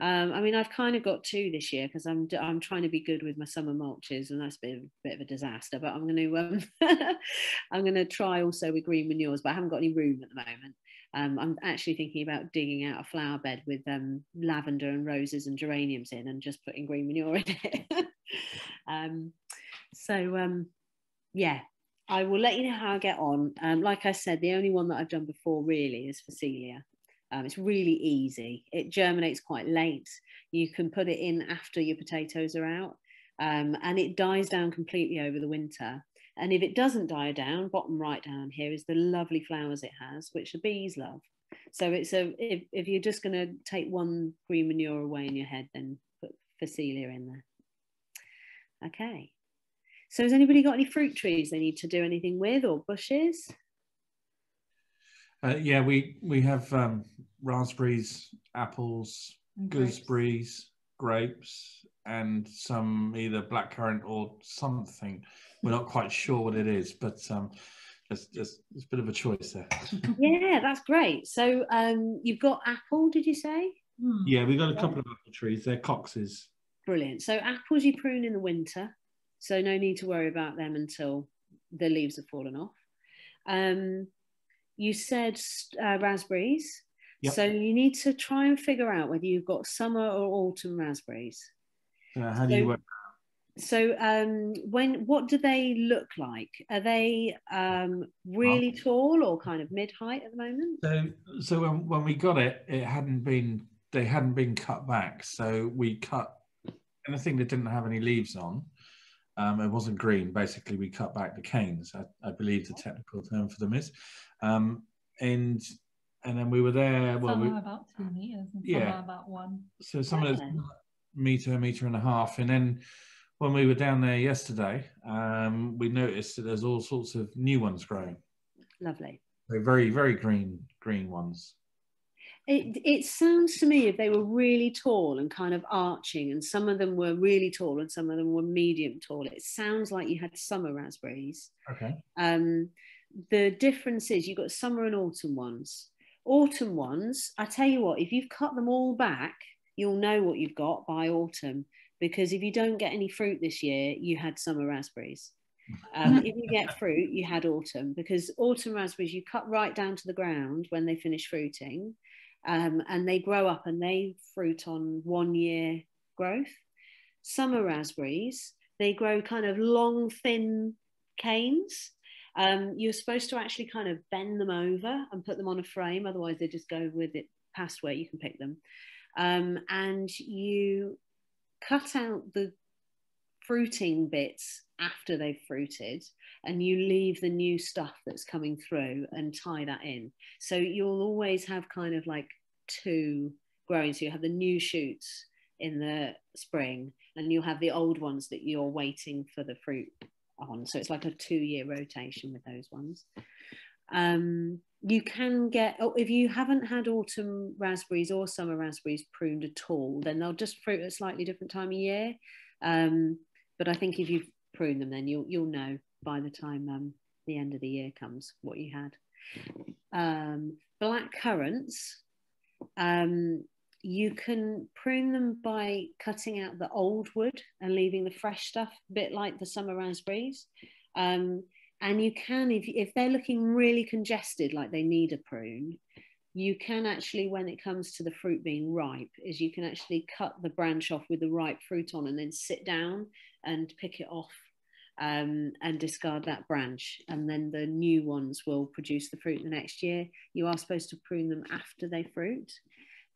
Um, I mean, I've kind of got two this year because I'm I'm trying to be good with my summer mulches, and that's been a bit of a disaster. But I'm going to um, I'm going to try also with green manures, but I haven't got any room at the moment. Um, I'm actually thinking about digging out a flower bed with um, lavender and roses and geraniums in and just putting green manure in it. um, so, um, yeah, I will let you know how I get on. Like I said, the only one that I've done before really is Phacelia. Um, it's really easy. It germinates quite late. You can put it in after your potatoes are out. Um, and it dies down completely over the winter. And if it doesn't die down, bottom right down here is the lovely flowers it has, which the bees love. So it's a if, if you're just going to take one green manure away in your head, then put Phacelia in there. Okay. So has anybody got any fruit trees they need to do anything with or bushes? Uh, yeah, we we have um, raspberries, apples, gooseberries, grapes, and some either blackcurrant or something. We're not quite sure what it is, but um, there's, there's, there's a bit of a choice there. yeah, that's great. So um, you've got apple, did you say? Hmm. Yeah, we've got a couple of apple trees. They're coxes. Brilliant. So apples you prune in the winter, so no need to worry about them until the leaves have fallen off. Um, you said uh, raspberries. Yep. So you need to try and figure out whether you've got summer or autumn raspberries. Uh, how do you work? So um, when what do they look like? Are they um, really tall or kind of mid height at the moment? So so when, when we got it, it hadn't been they hadn't been cut back. So we cut anything that didn't have any leaves on. Um, it wasn't green. Basically, we cut back the canes. I, I believe the technical term for them is, um, and and then we were there. Well, some we, about two meters, yeah, about one. So some of those meter, meter and a half. And then when we were down there yesterday, um, we noticed that there's all sorts of new ones growing. Lovely. They're very, very green, green ones. It, it sounds to me if they were really tall and kind of arching, and some of them were really tall and some of them were medium tall. It sounds like you had summer raspberries. Okay. Um, the difference is you've got summer and autumn ones. Autumn ones, I tell you what, if you've cut them all back you'll know what you've got by autumn because if you don't get any fruit this year, you had summer raspberries. Um, if you get fruit, you had autumn because autumn raspberries you cut right down to the ground when they finish fruiting, um, and they grow up and they fruit on one year growth. Summer raspberries they grow kind of long, thin canes. Um, you're supposed to actually kind of bend them over and put them on a frame, otherwise they just go with it past where you can pick them. Um, and you cut out the fruiting bits after they've fruited and you leave the new stuff that's coming through and tie that in. So you'll always have kind of like two growing. So you have the new shoots in the spring and you'll have the old ones that you're waiting for the fruit on so it's like a two year rotation with those ones Um, you can get, oh, if you haven't had autumn raspberries or summer raspberries pruned at all, then they'll just fruit at a slightly different time of year. Um, but I think if you've pruned them, then you'll you'll know by the time um, the end of the year comes what you had. Um, black currants, um, you can prune them by cutting out the old wood and leaving the fresh stuff, a bit like the summer raspberries. Um, and you can, if, if they're looking really congested, like they need a prune, you can actually, when it comes to the fruit being ripe, is you can actually cut the branch off with the ripe fruit on and then sit down and pick it off um, and discard that branch. And then the new ones will produce the fruit the next year. You are supposed to prune them after they fruit.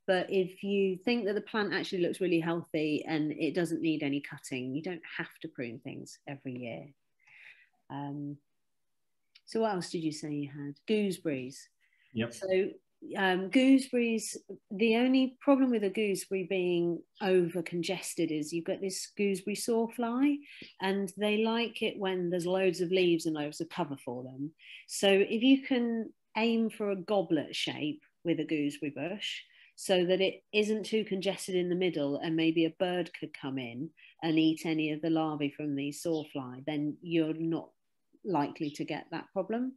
But if you think that the plant actually looks really healthy and it doesn't need any cutting, you don't have to prune things every year. Um, so what else did you say you had? Gooseberries. Yep. So um, gooseberries, the only problem with a gooseberry being over congested is you've got this gooseberry sawfly and they like it when there's loads of leaves and loads of cover for them. So if you can aim for a goblet shape with a gooseberry bush so that it isn't too congested in the middle and maybe a bird could come in and eat any of the larvae from the sawfly, then you're not likely to get that problem.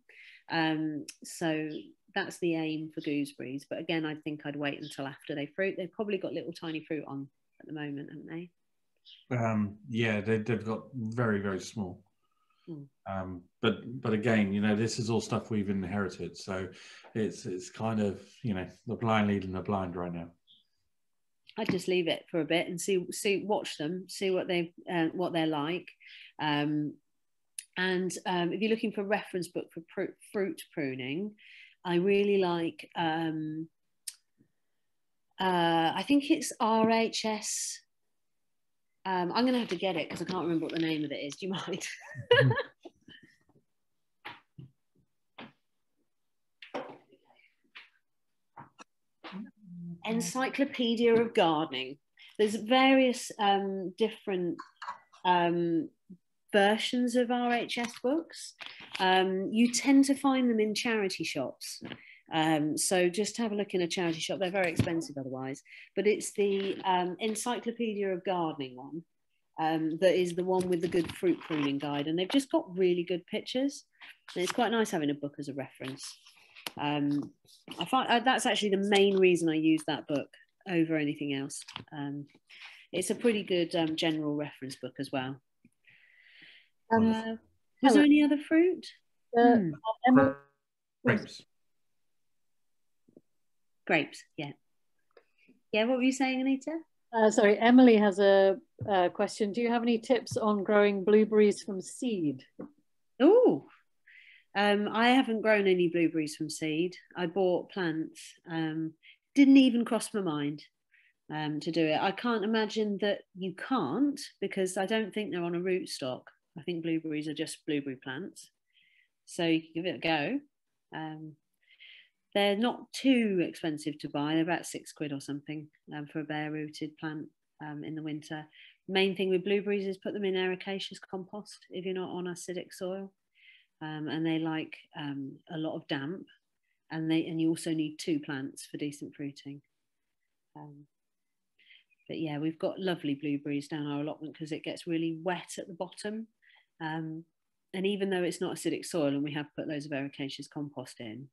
Um, so that's the aim for gooseberries. But again, I think I'd wait until after they fruit. They've probably got little tiny fruit on at the moment, haven't they? Um, yeah, they, have got very, very small. Mm. Um, but but again, you know, this is all stuff we've inherited, so it's it's kind of you know the blind leading the blind right now. I'd just leave it for a bit and see see watch them, see what they uh, what they're like. Um, and um, if you're looking for a reference book for pr- fruit pruning, I really like, um, uh, I think it's RHS. Um, I'm going to have to get it because I can't remember what the name of it is. Do you mind? Encyclopedia of Gardening. There's various um, different um, versions of RHS books. Um, you tend to find them in charity shops. Um, so just have a look in a charity shop. They're very expensive otherwise, but it's the um, Encyclopedia of Gardening one um, that is the one with the good fruit pruning guide, and they've just got really good pictures. And it's quite nice having a book as a reference. Um, I find uh, that's actually the main reason I use that book over anything else. Um, it's a pretty good um, general reference book as well. Uh, was there any other fruit? Uh, hmm. Grapes. Grapes, yeah. Yeah, what were you saying, Anita? Uh, sorry, Emily has a, a, question. Do you have any tips on growing blueberries from seed? Oh, um, I haven't grown any blueberries from seed. I bought plants. Um, didn't even cross my mind um, to do it. I can't imagine that you can't because I don't think they're on a rootstock. I think blueberries are just blueberry plants. So you can give it a go. Um, they're not too expensive to buy. They're about six quid or something um, for a bare rooted plant um, in the winter. Main thing with blueberries is put them in ericaceous compost if you're not on acidic soil. Um, and they like um, a lot of damp and they and you also need two plants for decent fruiting. Um, but yeah, we've got lovely blueberries down our allotment because it gets really wet at the bottom um, and even though it's not acidic soil and we have put loads of ericaceous compost in,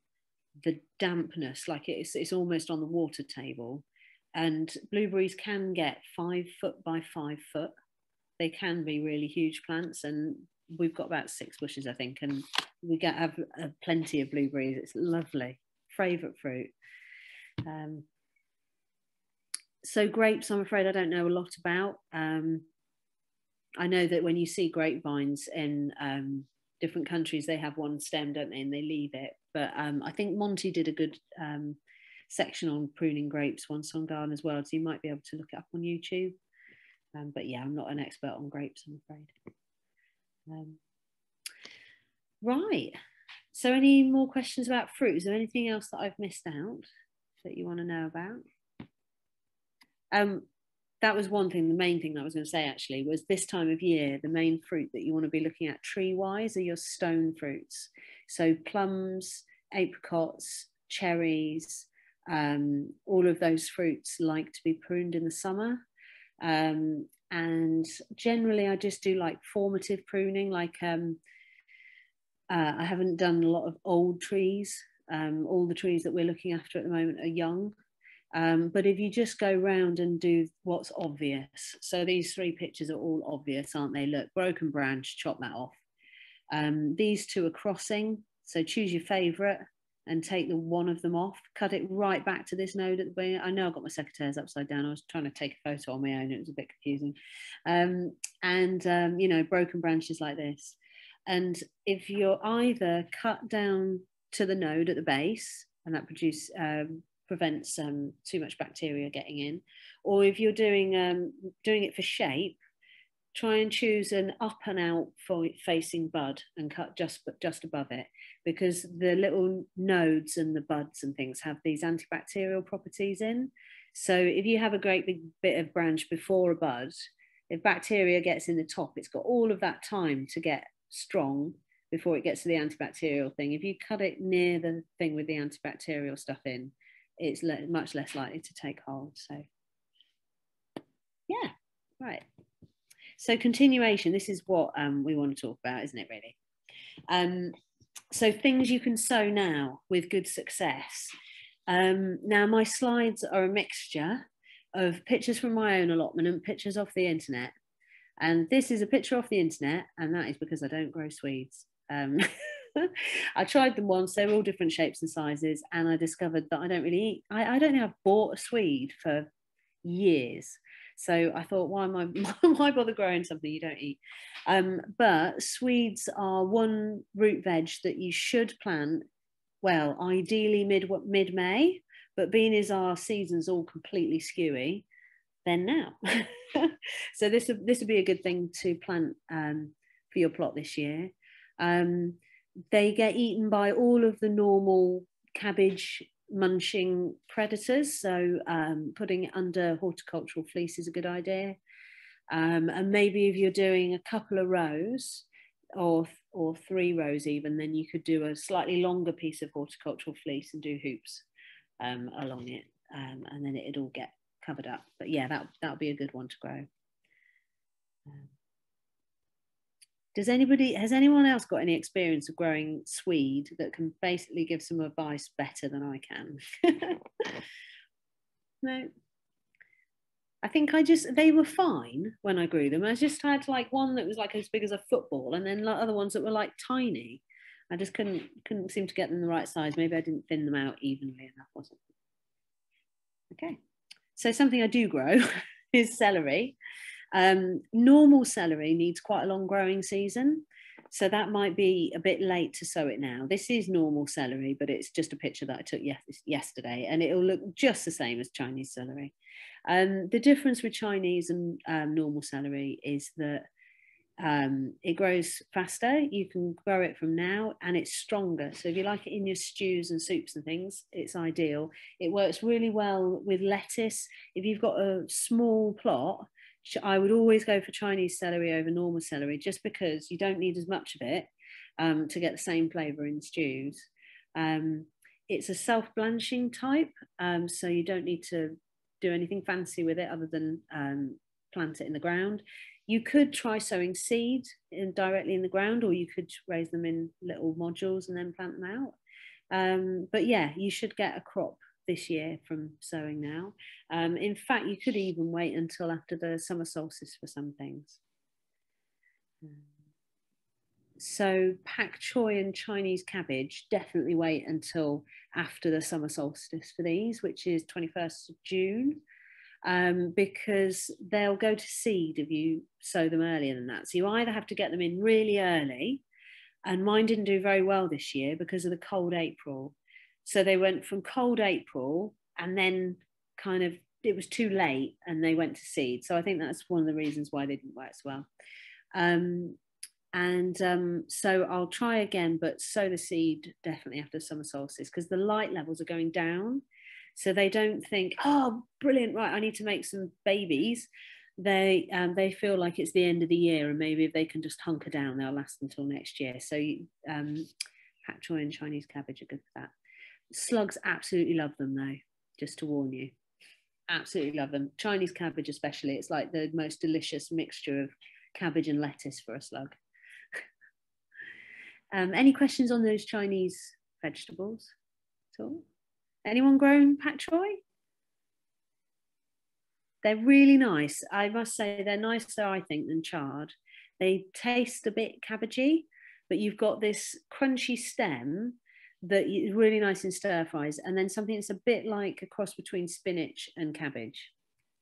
the dampness, like it's, it's almost on the water table. And blueberries can get five foot by five foot. They can be really huge plants, and we've got about six bushes, I think, and we get have plenty of blueberries. It's lovely, favourite fruit. Um, so grapes, I'm afraid I don't know a lot about. Um, I know that when you see grapevines in um, different countries, they have one stem, don't they, and they leave it. But um, I think Monty did a good um, section on pruning grapes once on garden as well so you might be able to look it up on YouTube. Um, but yeah, I'm not an expert on grapes, I'm afraid. Um, right. So, any more questions about fruit? Is there anything else that I've missed out that you want to know about? That was one thing, the main thing I was going to say actually was this time of year, the main fruit that you want to be looking at tree wise are your stone fruits. So plums, apricots, cherries, um, all of those fruits like to be pruned in the summer. Um, and generally, I just do like formative pruning, like um, uh, I haven't done a lot of old trees. Um, all the trees that we're looking after at the moment are young. Um, but if you just go round and do what's obvious, so these three pictures are all obvious, aren't they? Look, broken branch, chop that off. Um, these two are crossing, so choose your favourite and take the one of them off, cut it right back to this node at the beginning. I know I got my secateurs upside down. I was trying to take a photo on my own. It was a bit confusing. Um, and, um, you know, broken branches like this. And if you're either cut down to the node at the base, and that produce, um, prevents um, too much bacteria getting in, or if you're doing, um, doing it for shape, try and choose an up and out facing bud and cut just just above it because the little nodes and the buds and things have these antibacterial properties in. So if you have a great big bit of branch before a bud if bacteria gets in the top it's got all of that time to get strong before it gets to the antibacterial thing. If you cut it near the thing with the antibacterial stuff in it's le much less likely to take hold so yeah right so continuation, this is what um, we want to talk about, isn't it really? Um, so things you can sow now with good success. Um, now my slides are a mixture of pictures from my own allotment and pictures off the internet. And this is a picture off the internet, and that is because I don't grow Swedes. Um, I tried them once, they were all different shapes and sizes, and I discovered that I don't really eat, I, I don't think I've bought a Swede for years. So I thought, why am I why bother growing something you don't eat? Um, but Swedes are one root veg that you should plant. Well, ideally mid mid May, but being as our season's all completely skewy, then now. so this this would be a good thing to plant um, for your plot this year. Um, they get eaten by all of the normal cabbage munching predators. So um, putting it under horticultural fleece is a good idea. Um, and maybe if you're doing a couple of rows or, or three rows even, then you could do a slightly longer piece of horticultural fleece and do hoops um, along it. Um, and then it'd all get covered up. But yeah, that, that would be a good one to grow. Does anybody, has anyone else got any experience of growing swede that can basically give some advice better than I can? no. I think I just, they were fine when I grew them. I just had like one that was like as big as a football and then other ones that were like tiny. I just couldn't, couldn't seem to get them the right size. Maybe I didn't thin them out evenly enough or something. Okay. So something I do grow is celery. Um, normal celery needs quite a long growing season. So that might be a bit late to sow it now. This is normal celery, but it's just a picture that I took yes- yesterday and it'll look just the same as Chinese celery. Um, the difference with Chinese and um, normal celery is that um, it grows faster. You can grow it from now and it's stronger. So if you like it in your stews and soups and things, it's ideal. It works really well with lettuce. If you've got a small plot, I would always go for Chinese celery over normal celery just because you don't need as much of it um, to get the same flavour in stews. Um, it's a self-blanching type, um, so you don't need to do anything fancy with it other than um, plant it in the ground. You could try sowing seed in, directly in the ground, or you could raise them in little modules and then plant them out. Um, but yeah, you should get a crop this year from sowing now. Um, in fact, you could even wait until after the summer solstice for some things. so pak choy and Chinese cabbage, definitely wait until after the summer solstice for these, which is 21st of June. Um, because they'll go to seed if you sow them earlier than that. So you either have to get them in really early, and mine didn't do very well this year because of the cold April. So they went from cold April and then kind of it was too late and they went to seed. So I think that's one of the reasons why they didn't work as well. Um, and um, so I'll try again, but sow the seed definitely after summer solstice because the light levels are going down. So they don't think, oh, brilliant, right, I need to make some babies. They um, they feel like it's the end of the year, and maybe if they can just hunker down, they'll last until next year. So um, Pak choy and Chinese cabbage are good for that. Slugs absolutely love them though, just to warn you. Absolutely love them. Chinese cabbage, especially. It's like the most delicious mixture of cabbage and lettuce for a slug. um, any questions on those Chinese vegetables at all? Anyone grown pak choy? They're really nice. I must say they're nicer, I think, than chard. They taste a bit cabbagey, but you've got this crunchy stem that is really nice in stir fries, and then something that's a bit like a cross between spinach and cabbage.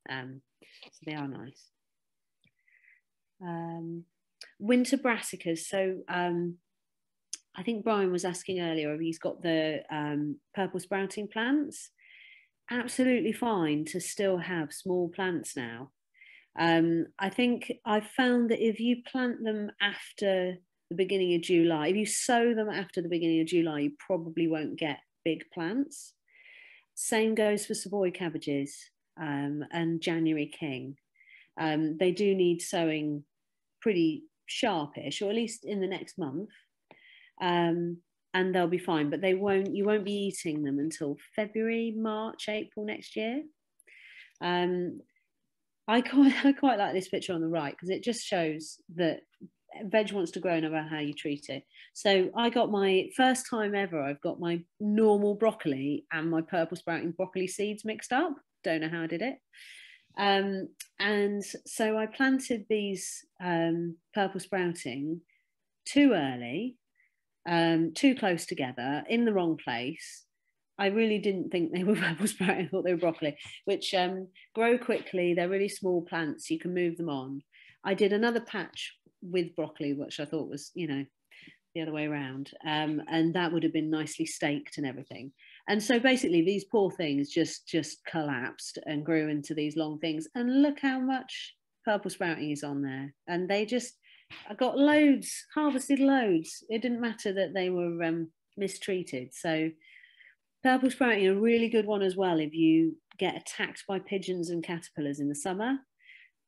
Um, so they are nice. Um, winter brassicas. So um, I think Brian was asking earlier if he's got the um, purple sprouting plants. Absolutely fine to still have small plants now. Um, I think I've found that if you plant them after the beginning of July, if you sow them after the beginning of July, you probably won't get big plants. Same goes for Savoy cabbages um, and January King. Um, they do need sowing pretty sharpish, or at least in the next month, um, and they'll be fine. But they won't. You won't be eating them until February, March, April next year. Um, I quite, I quite like this picture on the right because it just shows that veg wants to grow no matter how you treat it. So I got my first time ever, I've got my normal broccoli and my purple sprouting broccoli seeds mixed up. Don't know how I did it. Um, and so I planted these um, purple sprouting too early, um, too close together, in the wrong place. I really didn't think they were purple sprouting, I thought they were broccoli, which um, grow quickly. They're really small plants, you can move them on. I did another patch with broccoli, which I thought was, you know, the other way around. Um, and that would have been nicely staked and everything. And so basically these poor things just just collapsed and grew into these long things. And look how much purple sprouting is on there. And they just i got loads harvested loads. It didn't matter that they were um, mistreated. So purple sprouting a really good one as well if you get attacked by pigeons and caterpillars in the summer.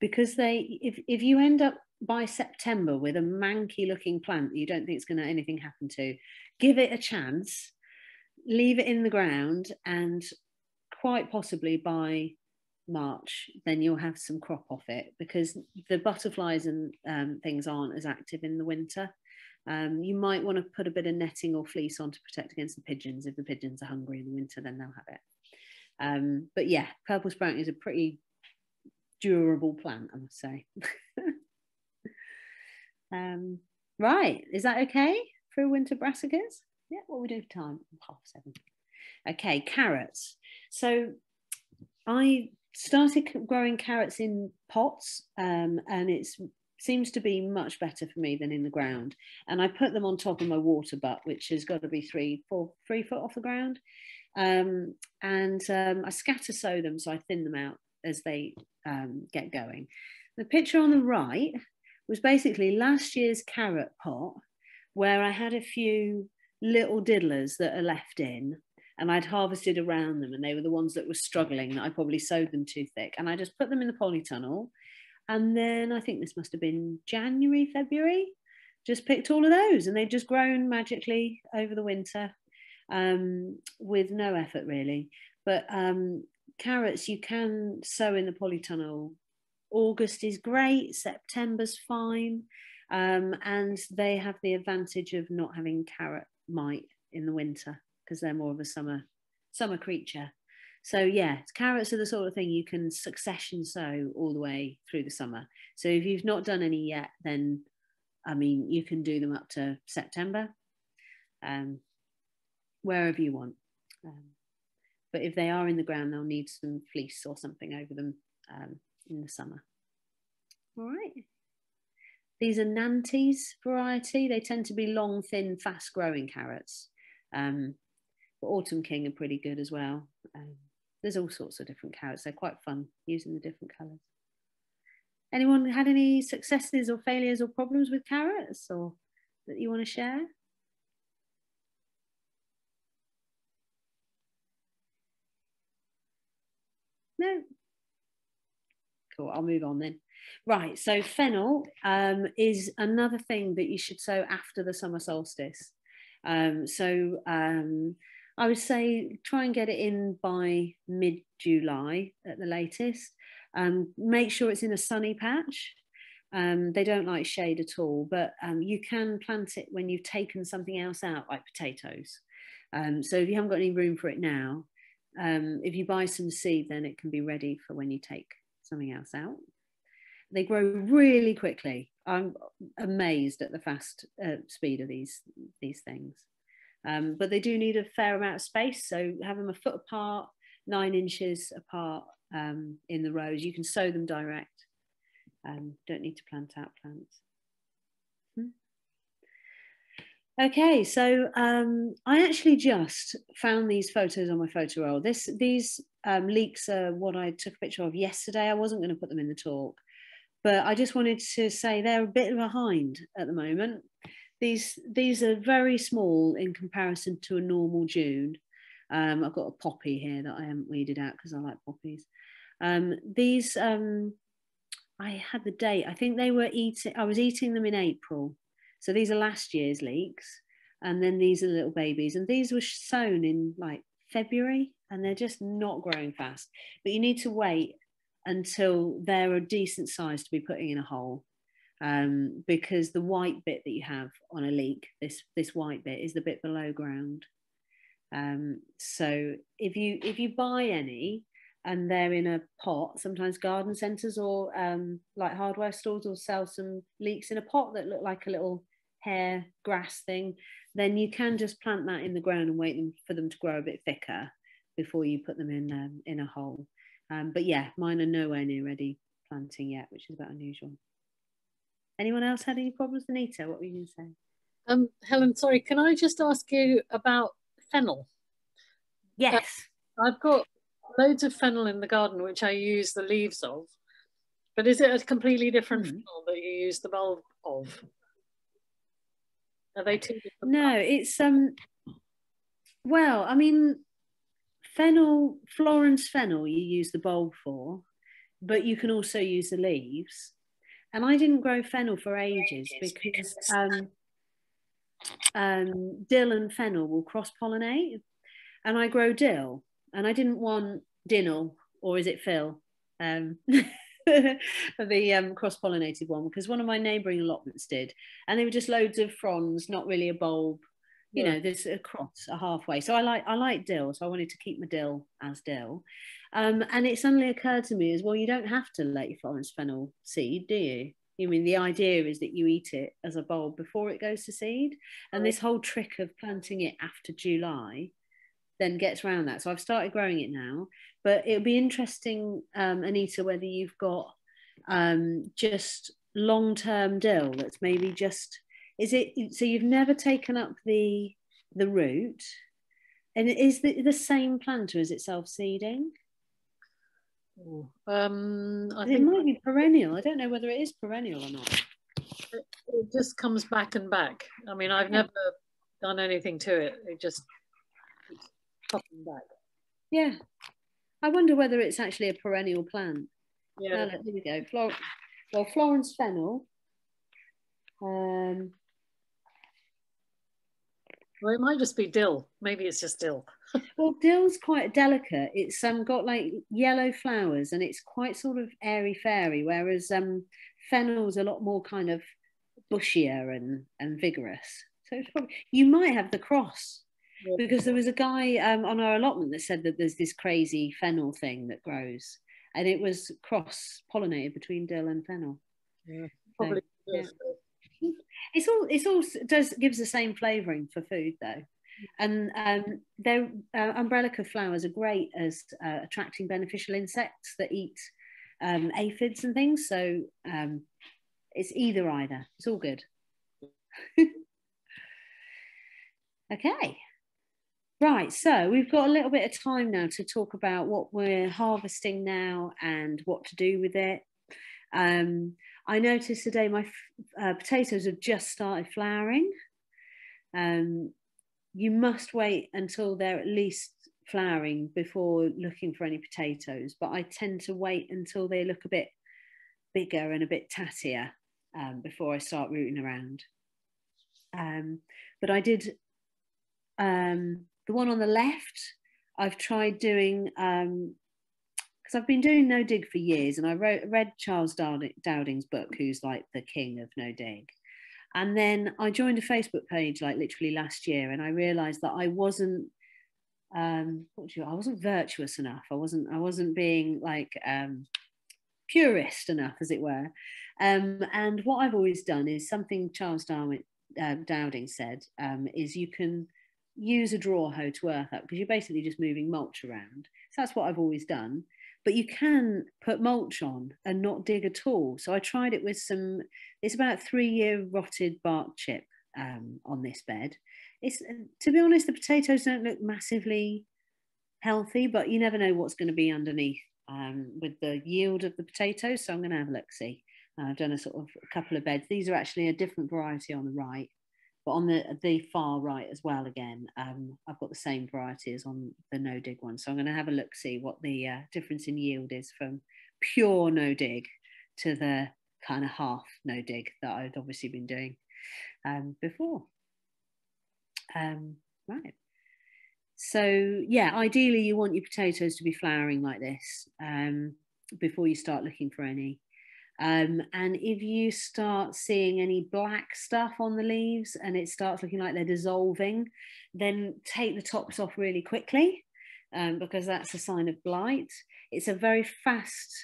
Because they if, if you end up by september with a manky looking plant that you don't think it's going to anything happen to give it a chance leave it in the ground and quite possibly by March, then you'll have some crop off it because the butterflies and um, things aren't as active in the winter. Um, you might want to put a bit of netting or fleece on to protect against the pigeons. If the pigeons are hungry in the winter, then they'll have it. Um, but yeah, purple sprouting is a pretty durable plant, I must say. Um, right, is that okay for winter brassicas? Yeah, what we do for time? Half seven. Okay, carrots. So I started growing carrots in pots um, and it seems to be much better for me than in the ground. And I put them on top of my water butt, which has got to be three, four, three foot off the ground. Um, and um, I scatter sow them so I thin them out as they um, get going. The picture on the right was basically last year's carrot pot where I had a few little diddlers that are left in and I'd harvested around them and they were the ones that were struggling that I probably sowed them too thick. And I just put them in the polytunnel. And then I think this must have been January February just picked all of those and they've just grown magically over the winter um, with no effort really. But um, carrots you can sow in the polytunnel August is great September's fine um, and they have the advantage of not having carrot mite in the winter because they're more of a summer summer creature. So yeah, carrots are the sort of thing you can succession sow all the way through the summer. So if you've not done any yet, then I mean you can do them up to September, um, wherever you want. Um, but if they are in the ground, they'll need some fleece or something over them um, in the summer. All right. These are Nantes variety. They tend to be long, thin, fast growing carrots. Um, but Autumn King are pretty good as well. Um, there's all sorts of different carrots. They're quite fun using the different colours. Anyone had any successes or failures or problems with carrots or that you want to share? No? Cool, I'll move on then. Right, so fennel um, is another thing that you should sow after the summer solstice. Um, so um, I would say try and get it in by mid July at the latest. Um, make sure it's in a sunny patch. Um, they don't like shade at all, but um, you can plant it when you've taken something else out, like potatoes. So if you haven't got any room for it now, if you buy some seed, then it can be ready for when you take something else out. They grow really quickly. I'm amazed at the fast uh, speed of these these things. Um, but they do need a fair amount of space, so have them a foot apart, nine inches apart um, in the rows. You can sow them direct. Um, don't need to plant out plants. Hmm. Okay, so um, I actually just found these photos on my photo roll. This, these um, leeks are what I took a picture of yesterday. I wasn't going to put them in the talk, but I just wanted to say they're a bit behind at the moment. These, these are very small in comparison to a normal June. Um, I've got a poppy here that I haven't weeded out because I like poppies. Um, these, um, I had the date. I think they were eating. I was eating them in April. So these are last year's leeks, and then these are little babies, and these were sown in like February, and they're just not growing fast. But you need to wait until they're a decent size to be putting in a hole, um, because the white bit that you have on a leek, this this white bit, is the bit below ground. Um, so if you if you buy any, and they're in a pot. Sometimes garden centres or um, like hardware stores will sell some leeks in a pot that look like a little hair grass thing. Then you can just plant that in the ground and wait them for them to grow a bit thicker before you put them in um, in a hole. Um, but yeah, mine are nowhere near ready planting yet, which is a bit unusual. Anyone else had any problems, Anita? What were you going to say? Um, Helen, sorry, can I just ask you about fennel? Yes. Uh, I've got loads of fennel in the garden, which I use the leaves of. But is it a completely different mm. fennel that you use the bulb of? Are they two different? No, it's um. Well, I mean, fennel, Florence fennel, you use the bulb for, but you can also use the leaves. And I didn't grow fennel for ages because um, um, dill and fennel will cross pollinate, and I grow dill, and I didn't want Dinnel, or is it Phil? Um, the um, cross-pollinated one because one of my neighbouring allotments did, and they were just loads of fronds, not really a bulb. You yeah. know, there's a cross, a halfway. So I like I like dill, so I wanted to keep my dill as dill. Um, and it suddenly occurred to me as well, you don't have to let your Florence fennel seed, do you? I mean, the idea is that you eat it as a bulb before it goes to seed. And this whole trick of planting it after July then gets around that. So I've started growing it now, but it'll be interesting, um, Anita, whether you've got um, just long term dill that's maybe just is it so you've never taken up the the root and is the, the same plant or is it self seeding? Um, I it might be perennial. I don't know whether it is perennial or not. It, it just comes back and back. I mean, I've never done anything to it. It just popping back. Yeah. I wonder whether it's actually a perennial plant. Yeah. here we go. Flor well, Florence fennel. Um, well, it might just be dill. Maybe it's just dill. well, dill's quite delicate. It's um, got like yellow flowers and it's quite sort of airy fairy, whereas um, fennel's a lot more kind of bushier and, and vigorous. So probably, you might have the cross because there was a guy um, on our allotment that said that there's this crazy fennel thing that grows, and it was cross pollinated between dill and fennel. Yeah, probably. So, yeah. It's all. It's all does gives the same flavouring for food though, and um, their uh, umbrellica flowers are great as uh, attracting beneficial insects that eat um, aphids and things. So um, it's either either. It's all good. okay. Right, so we've got a little bit of time now to talk about what we're harvesting now and what to do with it. Um, I noticed today my uh, potatoes have just started flowering. Um, you must wait until they're at least flowering before looking for any potatoes, but I tend to wait until they look a bit bigger and a bit tattier um, before I start rooting around. Um, but I did um, the one on the left, I've tried doing because I've been doing no dig for years, and I wrote read Charles Dowding's book, who's like the king of no dig, and then I joined a Facebook page like literally last year, and I realised that I wasn't um, what do you, I wasn't virtuous enough. I wasn't I wasn't being like um, purist enough, as it were. Um, and what I've always done is something Charles Darwin, uh, Dowding said um, is you can use a draw hoe to earth up because you're basically just moving mulch around. So that's what I've always done. But you can put mulch on and not dig at all. So I tried it with some, it's about three year rotted bark chip um, on this bed. It's to be honest, the potatoes don't look massively healthy, but you never know what's going to be underneath um, with the yield of the potatoes. So I'm going to have a look see. I've done a sort of a couple of beds. These are actually a different variety on the right, but on the the far right as well. Again, um, I've got the same variety as on the no dig one. So I'm going to have a look see what the uh, difference in yield is from pure no dig to the kind of half no dig that I'd obviously been doing um, before. Um, right. So yeah, ideally you want your potatoes to be flowering like this um, before you start looking for any. Um, and if you start seeing any black stuff on the leaves and it starts looking like they're dissolving, then take the tops off really quickly um, because that's a sign of blight. It's a very fast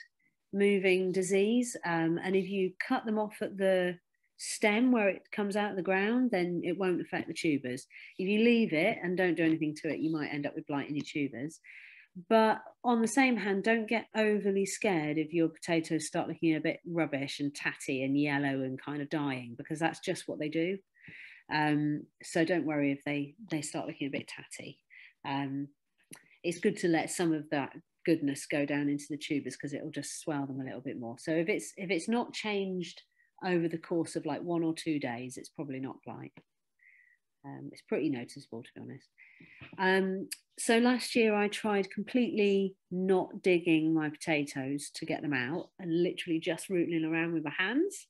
moving disease. Um, and if you cut them off at the stem where it comes out of the ground, then it won't affect the tubers. If you leave it and don't do anything to it, you might end up with blight in your tubers. But on the same hand, don't get overly scared if your potatoes start looking a bit rubbish and tatty and yellow and kind of dying, because that's just what they do. Um, so don't worry if they they start looking a bit tatty. Um, it's good to let some of that goodness go down into the tubers because it will just swell them a little bit more. So if it's if it's not changed over the course of like one or two days, it's probably not blight. Um, it's pretty noticeable to be honest. Um, so last year I tried completely not digging my potatoes to get them out and literally just rooting around with my hands.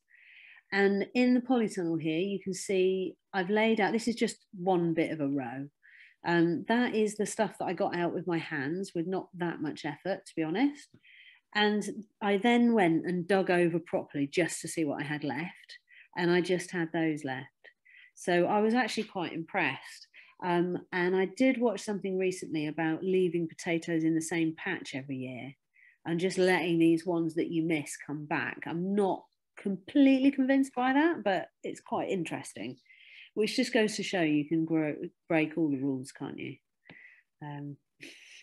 And in the polytunnel here, you can see I've laid out, this is just one bit of a row. Um, that is the stuff that I got out with my hands with not that much effort, to be honest. And I then went and dug over properly just to see what I had left. And I just had those left. So I was actually quite impressed. Um, and I did watch something recently about leaving potatoes in the same patch every year and just letting these ones that you miss come back. I'm not completely convinced by that, but it's quite interesting, which just goes to show you can grow, break all the rules, can't you? Um,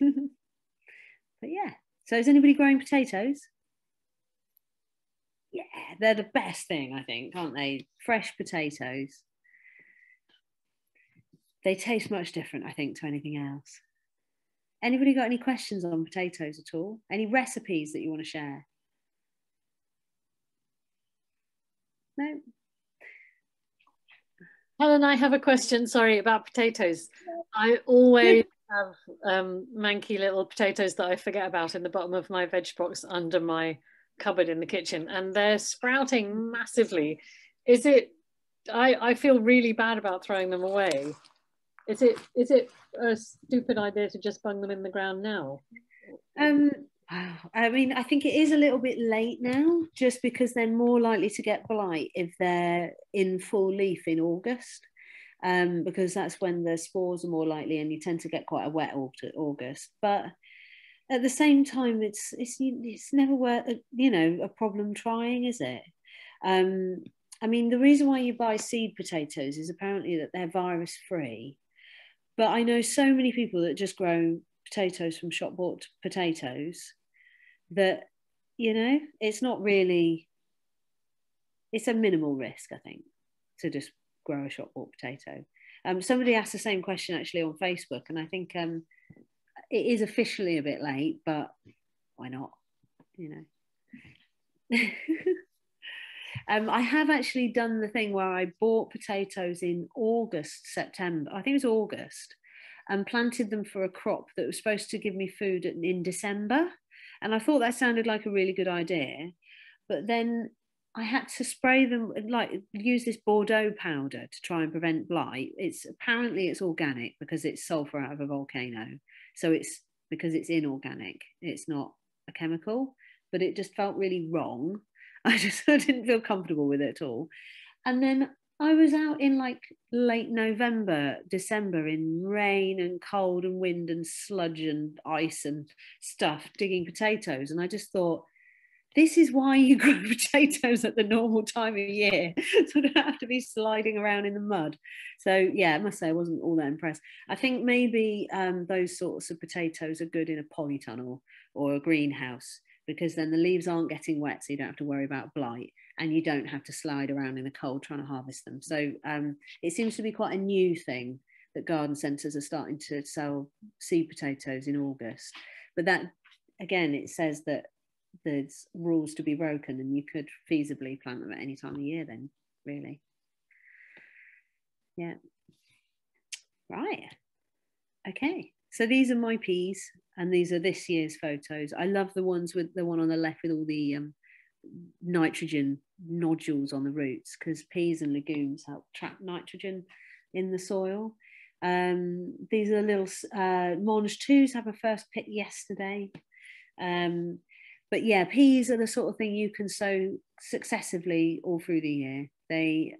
but yeah, so is anybody growing potatoes? Yeah, they're the best thing, I think, aren't they? Fresh potatoes they taste much different, I think, to anything else. Anybody got any questions on potatoes at all? Any recipes that you want to share? No? Helen, I have a question, sorry, about potatoes. I always have um, manky little potatoes that I forget about in the bottom of my veg box under my cupboard in the kitchen, and they're sprouting massively. Is it, I, I feel really bad about throwing them away. Is it is it a stupid idea to just bung them in the ground now? Um, I mean, I think it is a little bit late now, just because they're more likely to get blight if they're in full leaf in August, um, because that's when the spores are more likely, and you tend to get quite a wet August. But at the same time, it's it's it's never worth you know a problem trying, is it? Um, I mean, the reason why you buy seed potatoes is apparently that they're virus free. But I know so many people that just grow potatoes from shop bought potatoes that, you know, it's not really, it's a minimal risk, I think, to just grow a shop bought potato. Um, somebody asked the same question actually on Facebook, and I think um, it is officially a bit late, but why not? You know. Um, I have actually done the thing where I bought potatoes in August, September, I think it was August, and planted them for a crop that was supposed to give me food in December. And I thought that sounded like a really good idea. But then I had to spray them like use this Bordeaux powder to try and prevent blight. It's apparently it's organic because it's sulfur out of a volcano. So it's because it's inorganic. It's not a chemical, but it just felt really wrong. I just I didn't feel comfortable with it at all. And then I was out in like late November, December in rain and cold and wind and sludge and ice and stuff digging potatoes. And I just thought, this is why you grow potatoes at the normal time of year so don't have to be sliding around in the mud so yeah i must say i wasn't all that impressed i think maybe um, those sorts of potatoes are good in a polytunnel or a greenhouse because then the leaves aren't getting wet so you don't have to worry about blight and you don't have to slide around in the cold trying to harvest them. So um, it seems to be quite a new thing that garden centres are starting to sell seed potatoes in august. But that again it says that there's rules to be broken and you could feasibly plant them at any time of year then really. Yeah. Right. Okay. So these are my peas and these are this year's photos i love the ones with the one on the left with all the um, nitrogen nodules on the roots because peas and legumes help trap nitrogen in the soil um, these are the little uh, mange touts have a first pick yesterday um, but yeah, peas are the sort of thing you can sow successively all through the year. They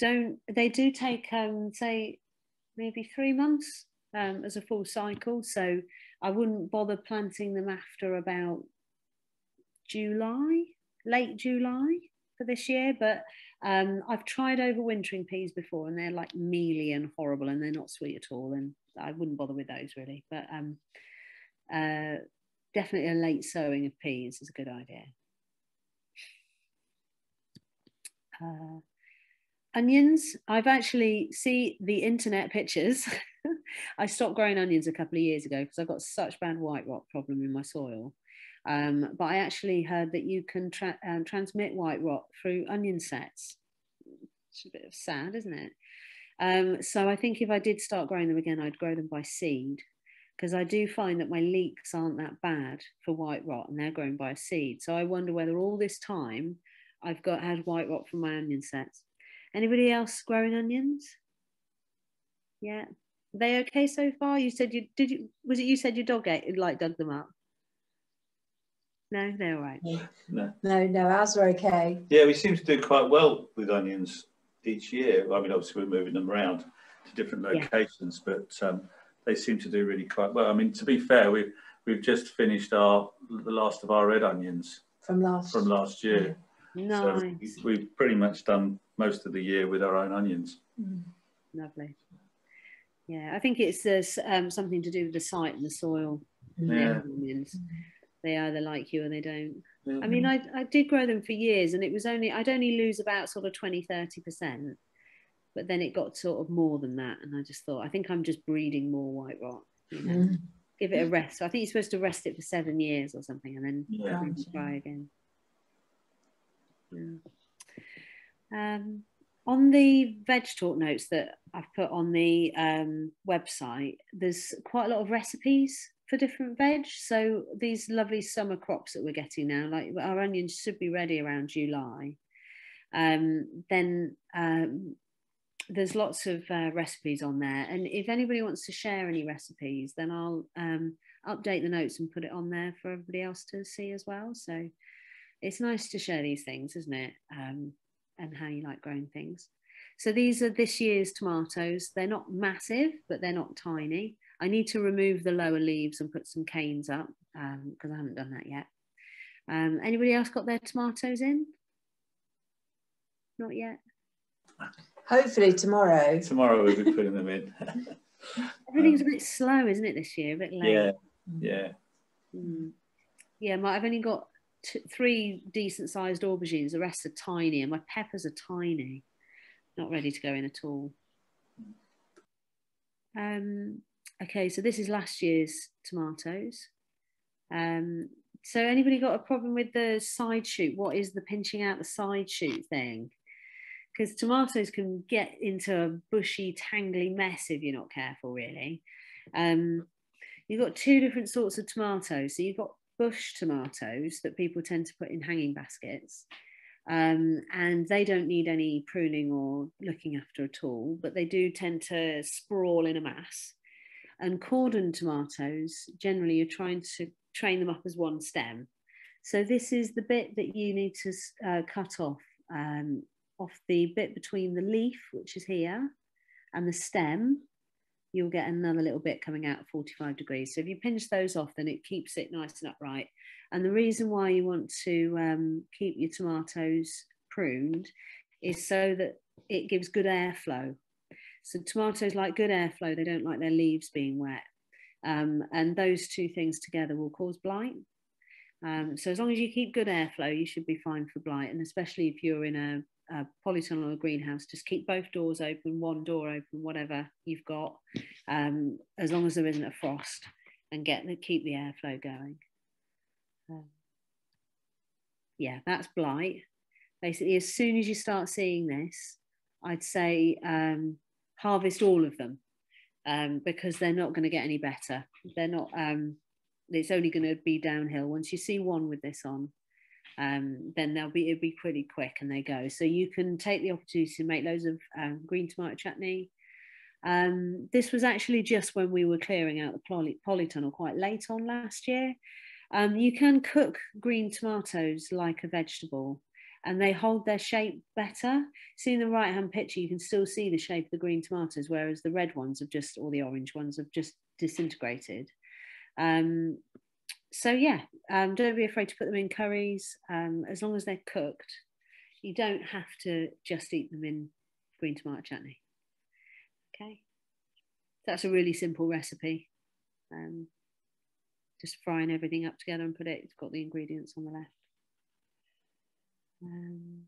don't, they do take, um, say, maybe three months um, as a full cycle. So I wouldn't bother planting them after about July, late July for this year. But um, I've tried overwintering peas before and they're like mealy and horrible and they're not sweet at all. And I wouldn't bother with those really. But um, uh, definitely a late sowing of peas is a good idea. Uh, onions, I've actually see the internet pictures. I stopped growing onions a couple of years ago because I've got such bad white rot problem in my soil. Um, but I actually heard that you can tra um, transmit white rot through onion sets. It's a bit of sad, isn't it? Um, so I think if I did start growing them again, I'd grow them by seed because I do find that my leeks aren't that bad for white rot and they're grown by a seed. So I wonder whether all this time I've got had white rot from my onion sets. Anybody else growing onions? Yeah. Are they okay so far? You said you did you was it you said your dog ate like dug them up? No, they're all right. No. No, no, ours are okay. Yeah, we seem to do quite well with onions each year. I mean obviously we're moving them around to different locations, yeah. but um, they seem to do really quite well. I mean, to be fair, we've we've just finished our the last of our red onions from last from last year. Nice. So we've pretty much done most of the year with our own onions. Mm. Lovely. Yeah, I think it's uh, um, something to do with the site and the soil. Yeah. Onions. They either like you or they don't. Yeah. I mean, I, I did grow them for years and it was only, I'd only lose about sort of 20, 30% but then it got sort of more than that and i just thought i think i'm just breeding more white rot you know mm. give it a rest so i think you're supposed to rest it for seven years or something and then yeah. try again yeah. Um, on the veg talk notes that i've put on the um, website there's quite a lot of recipes for different veg. So these lovely summer crops that we're getting now like our onions should be ready around july. Um, then um, there's lots of uh, recipes on there. And if anybody wants to share any recipes then i'll um, update the notes and put it on there for everybody else to see as well. So it's nice to share these things isn't it? Um, and how you like growing things so these are this year's tomatoes they're not massive but they're not tiny i need to remove the lower leaves and put some canes up because um, i haven't done that yet um, anybody else got their tomatoes in not yet Hopefully tomorrow. Tomorrow we'll be putting them in. Everything's a bit slow, isn't it, this year? A bit late. Yeah, yeah. Mm. Yeah, my, I've only got three decent sized aubergines. The rest are tiny, and my peppers are tiny. Not ready to go in at all. Um, okay, so this is last year's tomatoes. Um, so anybody got a problem with the side shoot? What is the pinching out the side shoot thing? because tomatoes can get into a bushy, tangly mess if you're not careful, really. Um, you've got two different sorts of tomatoes. So you've got bush tomatoes that people tend to put in hanging baskets. Um, and they don't need any pruning or looking after at all, but they do tend to sprawl in a mass. And cordon tomatoes, generally you're trying to train them up as one stem. So this is the bit that you need to uh, cut off, um, off the bit between the leaf, which is here, and the stem, you'll get another little bit coming out at 45 degrees. So if you pinch those off, then it keeps it nice and upright. And the reason why you want to um, keep your tomatoes pruned is so that it gives good airflow. So tomatoes like good airflow, they don't like their leaves being wet. Um, and those two things together will cause blight. Um, so as long as you keep good airflow, you should be fine for blight. And especially if you're in a a polytunnel or greenhouse, just keep both doors open, one door open, whatever you've got, um, as long as there isn't a frost, and get the, keep the airflow going. Um, yeah, that's blight. Basically, as soon as you start seeing this, I'd say um, harvest all of them um, because they're not going to get any better. They're not. Um, it's only going to be downhill once you see one with this on um, then they'll be it'll be pretty quick and they go. So you can take the opportunity to make loads of um, green tomato chutney. Um, this was actually just when we were clearing out the poly, polytunnel quite late on last year. Um, you can cook green tomatoes like a vegetable and they hold their shape better. See in the right hand picture, you can still see the shape of the green tomatoes, whereas the red ones have just, or the orange ones have just disintegrated. Um, so yeah, um, don't be afraid to put them in curries um, as long as they're cooked. You don't have to just eat them in green tomato chutney. Okay, that's a really simple recipe. Um, just frying everything up together and put it. It's got the ingredients on the left. Um,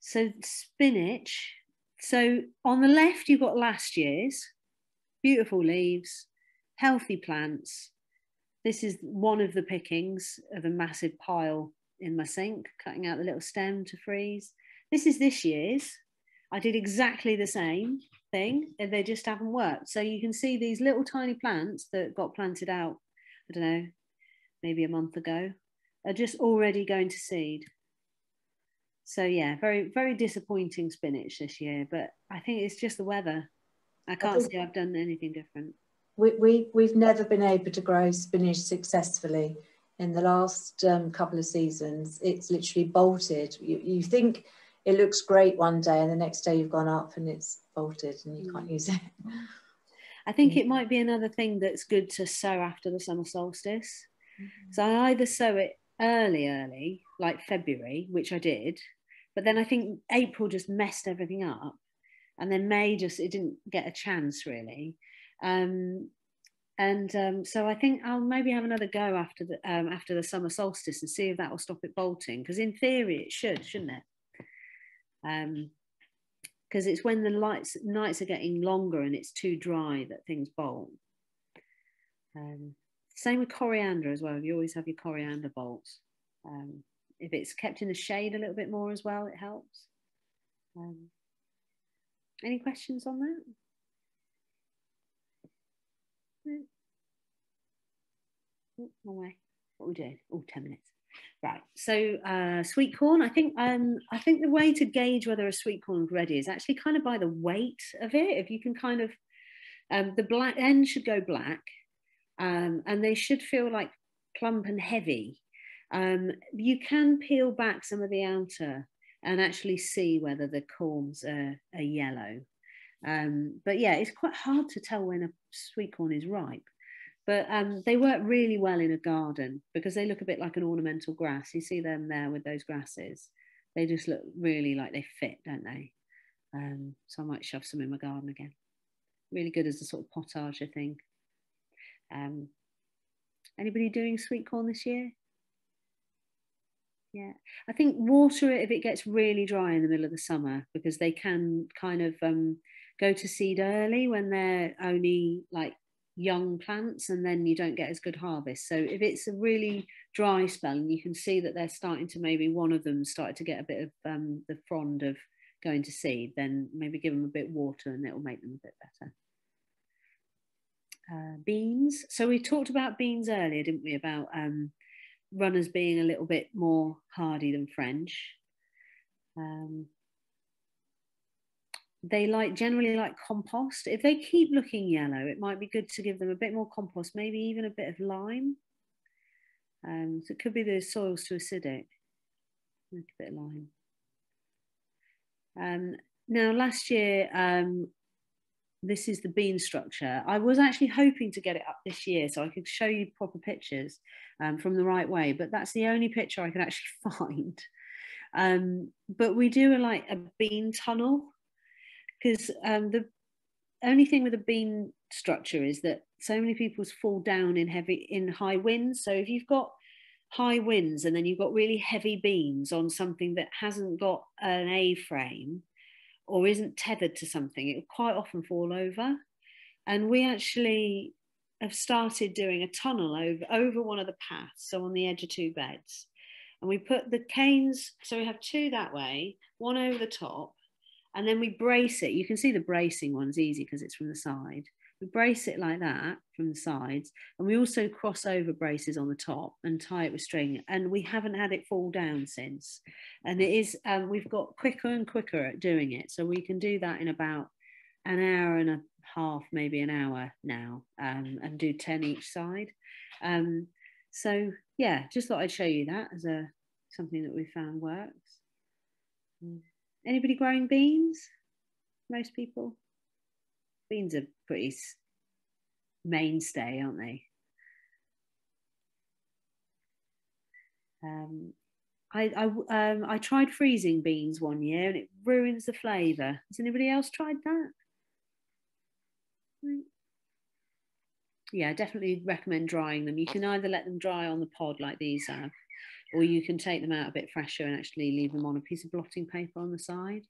so spinach. So on the left you've got last year's beautiful leaves, healthy plants this is one of the pickings of a massive pile in my sink, cutting out the little stem to freeze. This is this year's. I did exactly the same thing, and they just haven't worked. So you can see these little tiny plants that got planted out, I don't know, maybe a month ago, are just already going to seed. So yeah, very, very disappointing spinach this year, but I think it's just the weather. I can't see I've done anything different we, we, we've never been able to grow spinach successfully in the last um, couple of seasons. It's literally bolted. You, you think it looks great one day and the next day you've gone up and it's bolted and you can't use it. I think it might be another thing that's good to sow after the summer solstice. Mm-hmm. So I either sow it early, early, like February, which I did, but then I think April just messed everything up. And then May just, it didn't get a chance really. Um, and um, so I think I'll maybe have another go after the um, after the summer solstice and see if that will stop it bolting. Because in theory it should, shouldn't it? Because um, it's when the lights nights are getting longer and it's too dry that things bolt. Um, same with coriander as well. You always have your coriander bolts. Um, if it's kept in the shade a little bit more as well, it helps. Any questions on that? No way. What we doing? Oh, 10 minutes. Right. So uh, sweet corn. I think um, I think the way to gauge whether a sweet corn is ready is actually kind of by the weight of it. If you can kind of um, the black end should go black, um, and they should feel like plump and heavy. Um, you can peel back some of the outer and actually see whether the corns are, are yellow. Um, but yeah, it's quite hard to tell when a sweet corn is ripe. But um, they work really well in a garden because they look a bit like an ornamental grass. You see them there with those grasses. They just look really like they fit, don't they? Um, so I might shove some in my garden again. Really good as a sort of potage, I think. Um, anybody doing sweet corn this year? Yeah, I think water it if it gets really dry in the middle of the summer because they can kind of um, go to seed early when they're only like young plants and then you don't get as good harvest. So if it's a really dry spell and you can see that they're starting to maybe one of them started to get a bit of um, the frond of going to seed, then maybe give them a bit of water and it will make them a bit better. Uh, beans. So we talked about beans earlier, didn't we? About um, runners being a little bit more hardy than French. Um, they like generally like compost. If they keep looking yellow, it might be good to give them a bit more compost, maybe even a bit of lime. Um, so it could be the soil's too acidic. Make A bit of lime. Um, now, last year, um, this is the bean structure. I was actually hoping to get it up this year so I could show you proper pictures um, from the right way, but that's the only picture I could actually find. Um, but we do a, like a bean tunnel because um, the only thing with a bean structure is that so many people fall down in heavy in high winds. So if you've got high winds and then you've got really heavy beans on something that hasn't got an A frame or isn't tethered to something, it quite often fall over. And we actually have started doing a tunnel over, over one of the paths, so on the edge of two beds. And we put the canes, so we have two that way, one over the top, and then we brace it. You can see the bracing one's easy because it's from the side. We brace it like that from the sides, and we also cross over braces on the top and tie it with string. And we haven't had it fall down since. And it is, um, we've got quicker and quicker at doing it. So we can do that in about an hour and a half, maybe an hour now, um, and do 10 each side. Um, so yeah, just thought I'd show you that as a something that we found works. Mm. Anybody growing beans? Most people. Beans are pretty mainstay, aren't they? Um, I I, um, I tried freezing beans one year and it ruins the flavour. Has anybody else tried that? Hmm. Yeah, definitely recommend drying them. You can either let them dry on the pod like these have, or you can take them out a bit fresher and actually leave them on a piece of blotting paper on the side.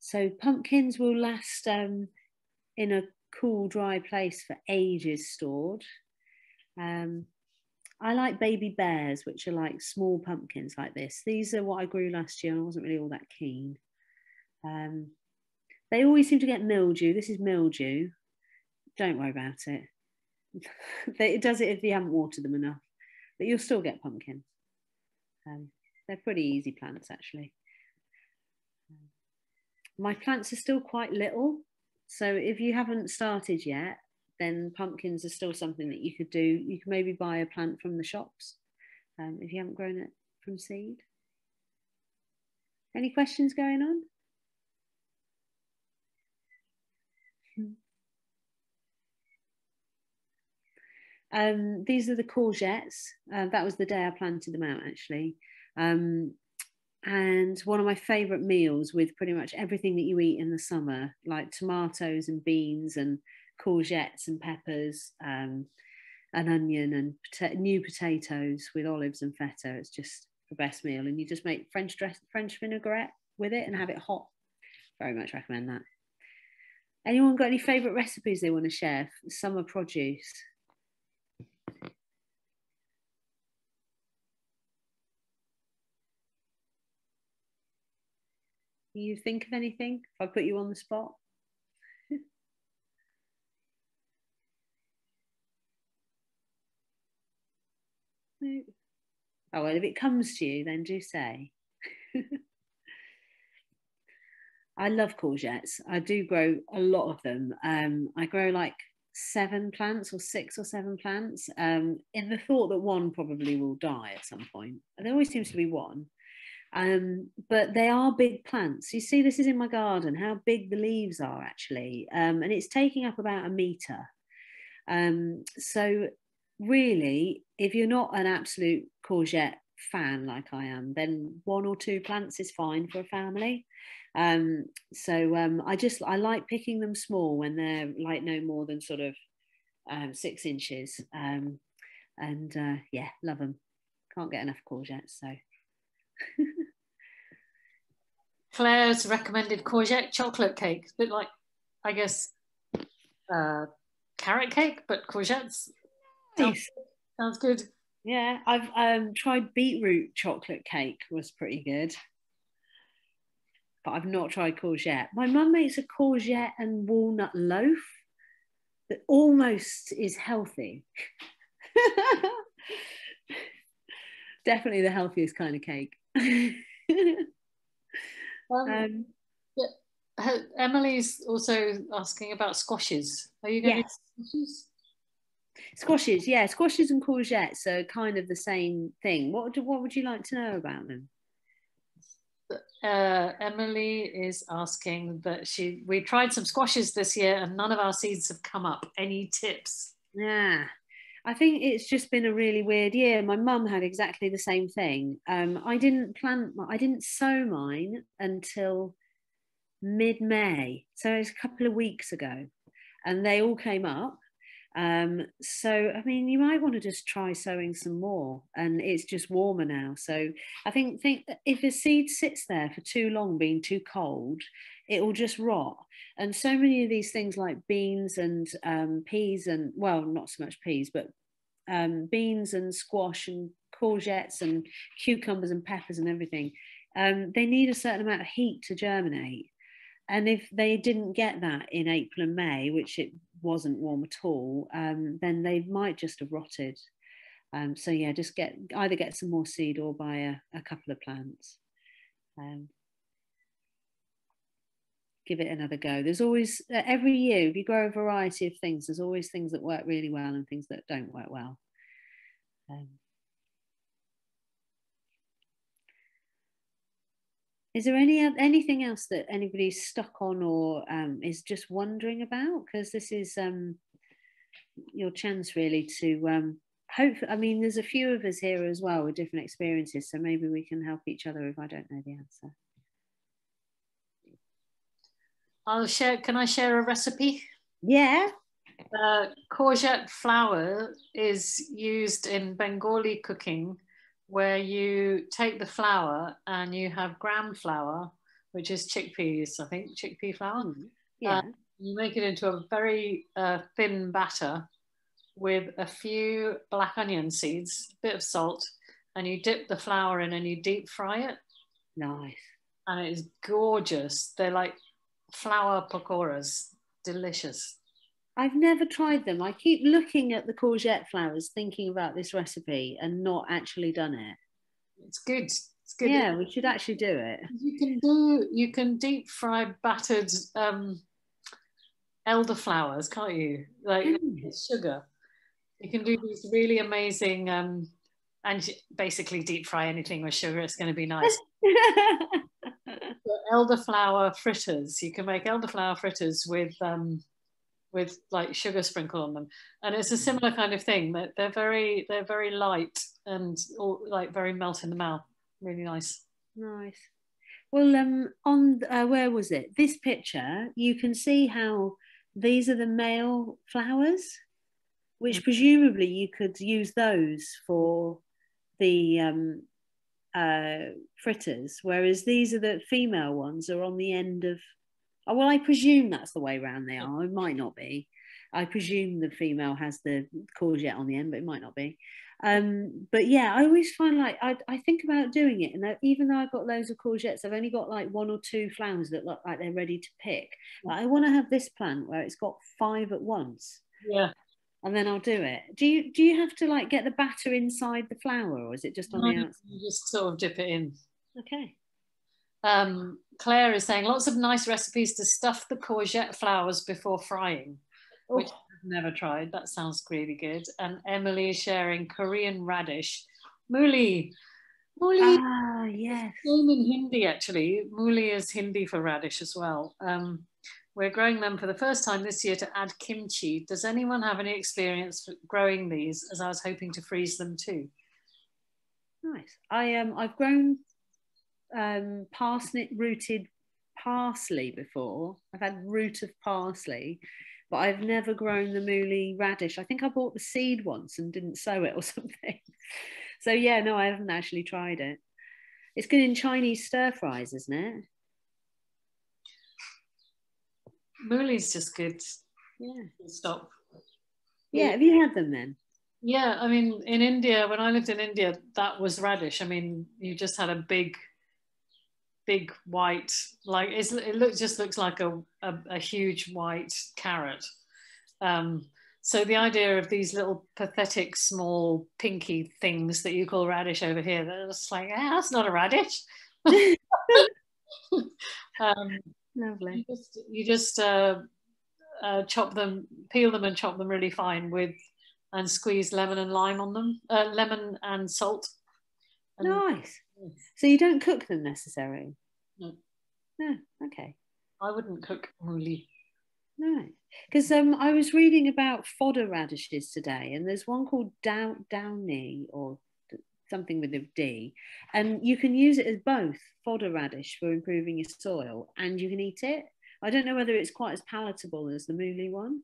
So pumpkins will last um, in a cool, dry place for ages stored. Um, I like baby bears, which are like small pumpkins like this. These are what I grew last year and I wasn't really all that keen. Um, they always seem to get mildew. This is mildew. Don't worry about it. it does it if you haven't watered them enough but you'll still get pumpkins. Um, they're pretty easy plants actually. My plants are still quite little, so if you haven't started yet, then pumpkins are still something that you could do. You can maybe buy a plant from the shops um, if you haven't grown it from seed. Any questions going on? Um, these are the courgettes. Uh, that was the day I planted them out, actually. Um, and one of my favourite meals with pretty much everything that you eat in the summer, like tomatoes and beans and courgettes and peppers, um, an onion and new potatoes with olives and feta. It's just the best meal. And you just make French dress, French vinaigrette with it and have it hot. Very much recommend that. Anyone got any favourite recipes they want to share? Summer produce. You think of anything if I put you on the spot? Oh, well, if it comes to you, then do say. I love courgettes. I do grow a lot of them. Um, I grow like seven plants or six or seven plants um, in the thought that one probably will die at some point. There always seems to be one. Um, but they are big plants. You see, this is in my garden, how big the leaves are actually. Um, and it's taking up about a metre. Um, so really, if you're not an absolute courgette fan like I am, then one or two plants is fine for a family. Um, so um, I just I like picking them small when they're like no more than sort of um, six inches. And uh, yeah, love them. Can't get enough courgettes. So. Claire's recommended courgette chocolate cake, a bit like, I guess, uh, carrot cake, but courgettes. Nice. Sounds, good. Yeah, I've um, tried beetroot chocolate cake. Was pretty good, but I've not tried courgette. My mum makes a courgette and walnut loaf that almost is healthy. Definitely the healthiest kind of cake. um, um, yeah. Emily's also asking about squashes. Are you going yes. to squashes? Squashes, yeah, squashes and courgettes are kind of the same thing. What what would you like to know about them? Uh, Emily is asking that she we tried some squashes this year and none of our seeds have come up. Any tips? Yeah, I think it's just been a really weird year. My mum had exactly the same thing. Um, I didn't plant, I didn't sow mine until mid May, so it's a couple of weeks ago, and they all came up. Um, so, I mean, you might want to just try sowing some more, and it's just warmer now. So, I think think if a seed sits there for too long, being too cold, it will just rot. And so many of these things, like beans and um, peas, and well, not so much peas, but um, beans and squash and courgettes and cucumbers and peppers and everything, um, they need a certain amount of heat to germinate. And if they didn't get that in April and May, which it wasn't warm at all, um, then they might just have rotted. Um, so yeah, just get either get some more seed or buy a, a couple of plants. Um, give it another go. There's always uh, every year if you grow a variety of things, there's always things that work really well and things that don't work well. Um, Is there any anything else that anybody's stuck on or um, is just wondering about? Because this is um, your chance really to um, hope. I mean, there's a few of us here as well with different experiences, so maybe we can help each other if I don't know the answer. I'll share. Can I share a recipe? Yeah. Uh, courgette flower is used in Bengali cooking where you take the flower and you have gram flour, which is chickpeas, I think, chickpea flour. Mm, yeah. Uh, you make it into a very uh, thin batter with a few black onion seeds, a bit of salt, and you dip the flower in and you deep fry it. Nice. And it is gorgeous. They're like flower pakoras, delicious. I've never tried them. I keep looking at the courgette flowers, thinking about this recipe, and not actually done it. It's good. It's good. Yeah, we should actually do it. You can do. You can deep fry battered um, elderflowers, can't you? Like mm. sugar. You can do these really amazing, um, and basically deep fry anything with sugar. It's going to be nice. elderflower fritters. You can make elderflower fritters with. Um, with like sugar sprinkle on them and it's a mm. similar kind of thing that they're very they're very light and all, like very melt in the mouth really nice nice well um on uh, where was it this picture you can see how these are the male flowers which mm. presumably you could use those for the um uh fritters whereas these are the female ones are on the end of Oh, well, I presume that's the way around they are. It might not be. I presume the female has the courgette on the end, but it might not be. Um, but yeah, I always find like I, I think about doing it, and even though I've got loads of courgettes, I've only got like one or two flowers that look like they're ready to pick. I want to have this plant where it's got five at once. Yeah. And then I'll do it. Do you do you have to like get the batter inside the flower, or is it just on no, the outside? You just sort of dip it in. Okay. Um, Claire is saying lots of nice recipes to stuff the courgette flowers before frying, oh. which I've never tried. That sounds really good. And Emily is sharing Korean radish. Muli. Muli. Ah, yes. Name in Hindi, actually. Muli is Hindi for radish as well. Um, we're growing them for the first time this year to add kimchi. Does anyone have any experience growing these as I was hoping to freeze them too? Nice. I um I've grown um, parsnip rooted parsley before. I've had root of parsley, but I've never grown the mooli radish. I think I bought the seed once and didn't sow it or something. So yeah, no, I haven't actually tried it. It's good in Chinese stir fries, isn't it? Mooli's just good. Yeah. Stop. Yeah, have you had them then? Yeah, I mean, in India, when I lived in India, that was radish. I mean, you just had a big big white, like it looks just looks like a, a, a huge white carrot. Um, so the idea of these little pathetic small pinky things that you call radish over here, they're just like, ah, that's not a radish. um, Lovely. You just, you just uh, uh, chop them, peel them, and chop them really fine with, and squeeze lemon and lime on them, uh, lemon and salt. And Nice. So you don't cook them necessarily? No. No, okay. I wouldn't cook really. No, because um, I was reading about fodder radishes today, and there's one called down downy or something with a D, and you can use it as both fodder radish for improving your soil, and you can eat it. I don't know whether it's quite as palatable as the mooli one.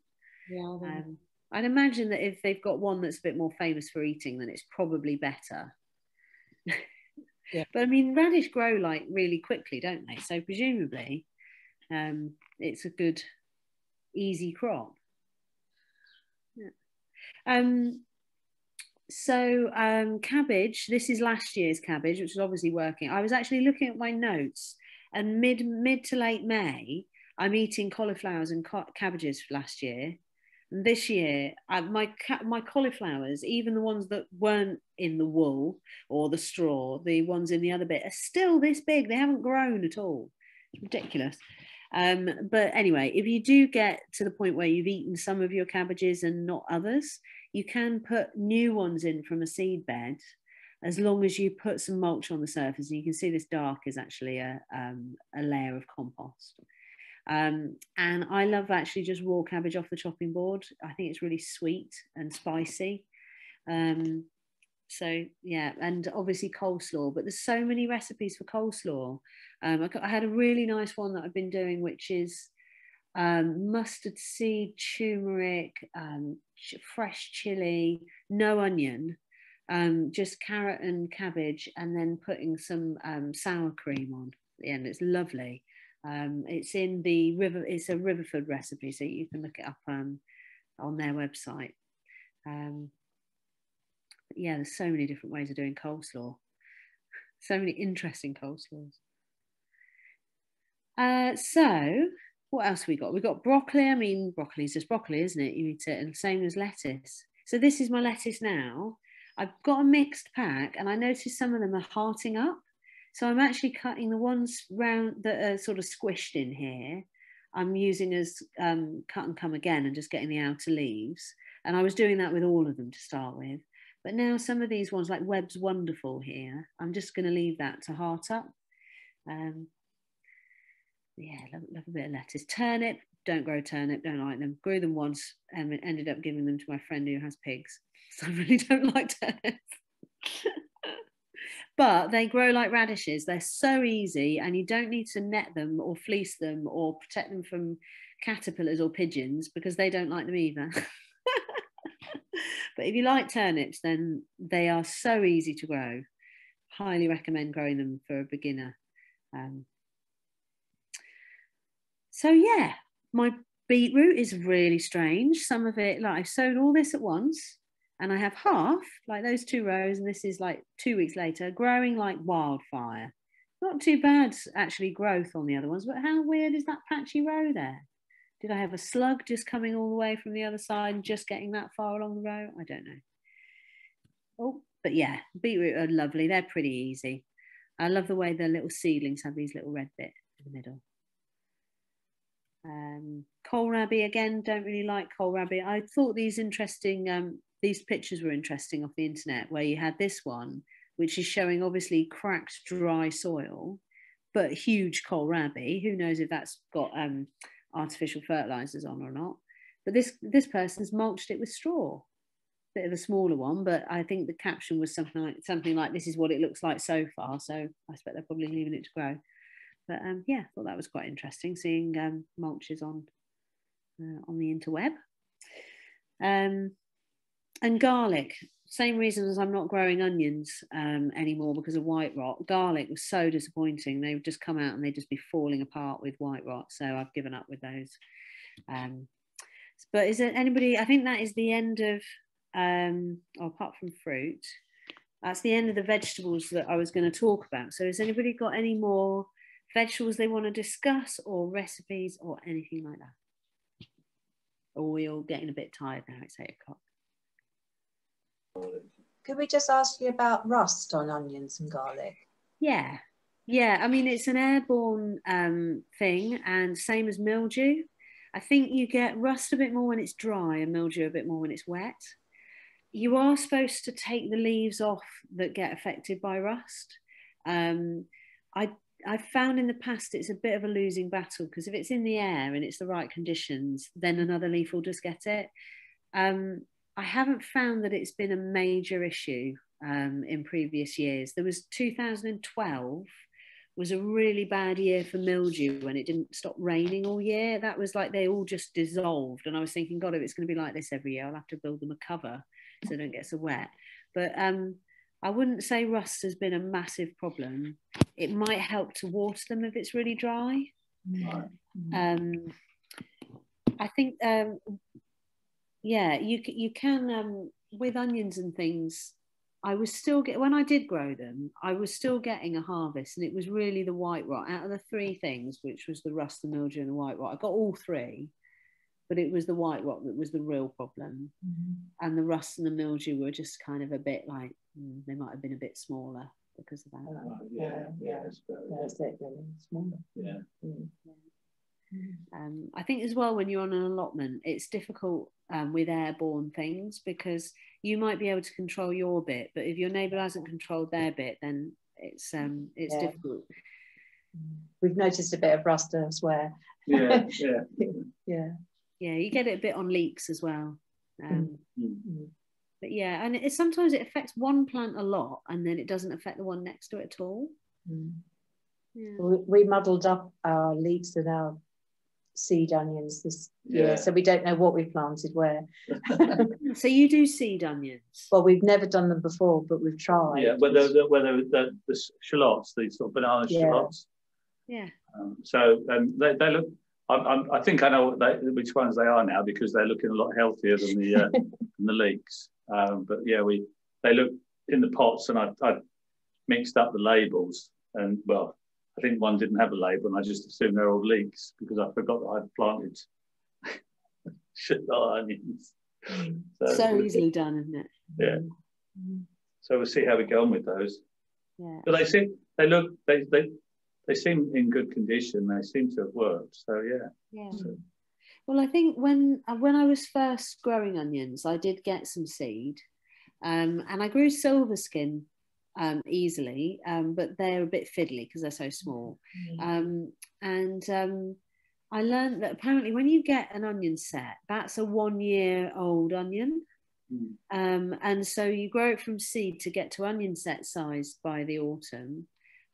Yeah. Um, I'd imagine that if they've got one that's a bit more famous for eating, then it's probably better. Yeah. But I mean, radish grow like really quickly, don't they? So presumably, um, it's a good, easy crop. Yeah. Um, so um, cabbage. This is last year's cabbage, which is obviously working. I was actually looking at my notes, and mid mid to late May, I'm eating cauliflowers and ca- cabbages last year. And this year, uh, my ca- my cauliflowers, even the ones that weren't in the wool or the straw, the ones in the other bit, are still this big. They haven't grown at all. It's ridiculous. Um, but anyway, if you do get to the point where you've eaten some of your cabbages and not others, you can put new ones in from a seed bed as long as you put some mulch on the surface. And you can see this dark is actually a, um, a layer of compost. Um, and I love actually just raw cabbage off the chopping board. I think it's really sweet and spicy. Um, so yeah, and obviously coleslaw, but there's so many recipes for coleslaw. Um, I, I had a really nice one that I've been doing, which is um, mustard seed, turmeric, um, fresh chili, no onion, um, just carrot and cabbage, and then putting some um, sour cream on at the end. It's lovely. Um, it's in the river. It's a Riverford recipe, so you can look it up um, on their website. Um, yeah, there's so many different ways of doing coleslaw. So many interesting coleslaws. Uh, so what else we got? We got broccoli. I mean, broccoli is just broccoli, isn't it? You eat it, and same as lettuce. So this is my lettuce now. I've got a mixed pack, and I noticed some of them are hearting up. So I'm actually cutting the ones round that are sort of squished in here. I'm using as um, cut and come again, and just getting the outer leaves. And I was doing that with all of them to start with. But now some of these ones, like Webb's Wonderful here, I'm just going to leave that to heart up. Um, yeah, love, love a bit of lettuce. Turnip, don't grow turnip, don't like them. Grew them once and ended up giving them to my friend who has pigs. So I really don't like turnips. but they grow like radishes. They're so easy and you don't need to net them or fleece them or protect them from caterpillars or pigeons because they don't like them either. but if you like turnips, then they are so easy to grow. Highly recommend growing them for a beginner. Um, so yeah, my beetroot is really strange. Some of it, like I've sowed all this at once, and I have half, like those two rows, and this is like two weeks later, growing like wildfire. Not too bad actually growth on the other ones, but how weird is that patchy row there? Did I have a slug just coming all the way from the other side and just getting that far along the row? I don't know. Oh, but yeah, beetroot are lovely. They're pretty easy. I love the way the little seedlings have these little red bit in the middle. Um, kohlrabi again, don't really like kohlrabi. I thought these interesting, um, these pictures were interesting off the internet where you had this one, which is showing obviously cracked dry soil, but huge kohlrabi. Who knows if that's got um, artificial fertilizers on or not? But this this person's mulched it with straw. Bit of a smaller one, but I think the caption was something like something like this is what it looks like so far. So I expect they're probably leaving it to grow. But um, yeah, I thought that was quite interesting seeing um, mulches on uh, on the interweb. Um, and garlic, same reason as I'm not growing onions um, anymore because of white rot. Garlic was so disappointing. They would just come out and they'd just be falling apart with white rot. So I've given up with those. Um, but is there anybody? I think that is the end of, um, oh, apart from fruit, that's the end of the vegetables that I was going to talk about. So has anybody got any more vegetables they want to discuss or recipes or anything like that? Or are we all getting a bit tired now? It's eight o'clock. Could we just ask you about rust on onions and garlic? Yeah. Yeah, I mean it's an airborne um, thing, and same as mildew. I think you get rust a bit more when it's dry, and mildew a bit more when it's wet. You are supposed to take the leaves off that get affected by rust. Um, I I've found in the past it's a bit of a losing battle because if it's in the air and it's the right conditions, then another leaf will just get it. Um, I haven't found that it's been a major issue um, in previous years. There was 2012 was a really bad year for mildew when it didn't stop raining all year. That was like they all just dissolved, and I was thinking, God, if it's going to be like this every year, I'll have to build them a cover so they don't get so wet. But um, I wouldn't say rust has been a massive problem. It might help to water them if it's really dry. Um, I think, um, yeah, you you can um, with onions and things. I was still get when I did grow them, I was still getting a harvest, and it was really the white rot. Out of the three things, which was the rust, the mildew, and the white rot, I got all three, but it was the white rot that was the real problem, mm-hmm. and the rust and the mildew were just kind of a bit like mm, they might have been a bit smaller because of that. Oh, yeah, yeah, that's, that's it, really smaller. Yeah. Mm. Um, I think as well when you're on an allotment, it's difficult um, with airborne things because you might be able to control your bit, but if your neighbour hasn't controlled their bit, then it's um, it's yeah. difficult. We've noticed a bit of rust elsewhere. Yeah, yeah, yeah. Yeah, you get it a bit on leeks as well. Um, mm-hmm. But yeah, and it, sometimes it affects one plant a lot, and then it doesn't affect the one next to it at all. Mm. Yeah. We, we muddled up our leeks and our seed onions this yeah. year, so we don't know what we planted where. so you do seed onions? Well, we've never done them before, but we've tried. Yeah, whether the, whether the, the shallots, these sort of banana yeah. shallots. Yeah. Um, so um, they, they look. I, I, think I know they, which ones they are now because they're looking a lot healthier than the uh, than the leeks. Um, but yeah, we they look in the pots, and I, I mixed up the labels, and well, I think one didn't have a label, and I just assumed they're all leeks because I forgot that I'd planted shit onions. So, so easily done, isn't it? Yeah. Mm. So we'll see how we go on with those. Yeah. But they seem they look they they they seem in good condition. They seem to have worked. So yeah. Yeah. So. Well, I think when uh, when I was first growing onions, I did get some seed, um, and I grew silver skin um, easily, um, but they're a bit fiddly because they're so small. Mm. and um, I learned that apparently when you get an onion set, that's a one year old onion. Mm. Um, and so you grow it from seed to get to onion set size by the autumn.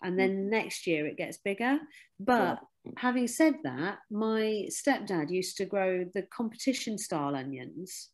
And then mm. next year it gets bigger. But yeah. having said that, my stepdad used to grow the competition style onions.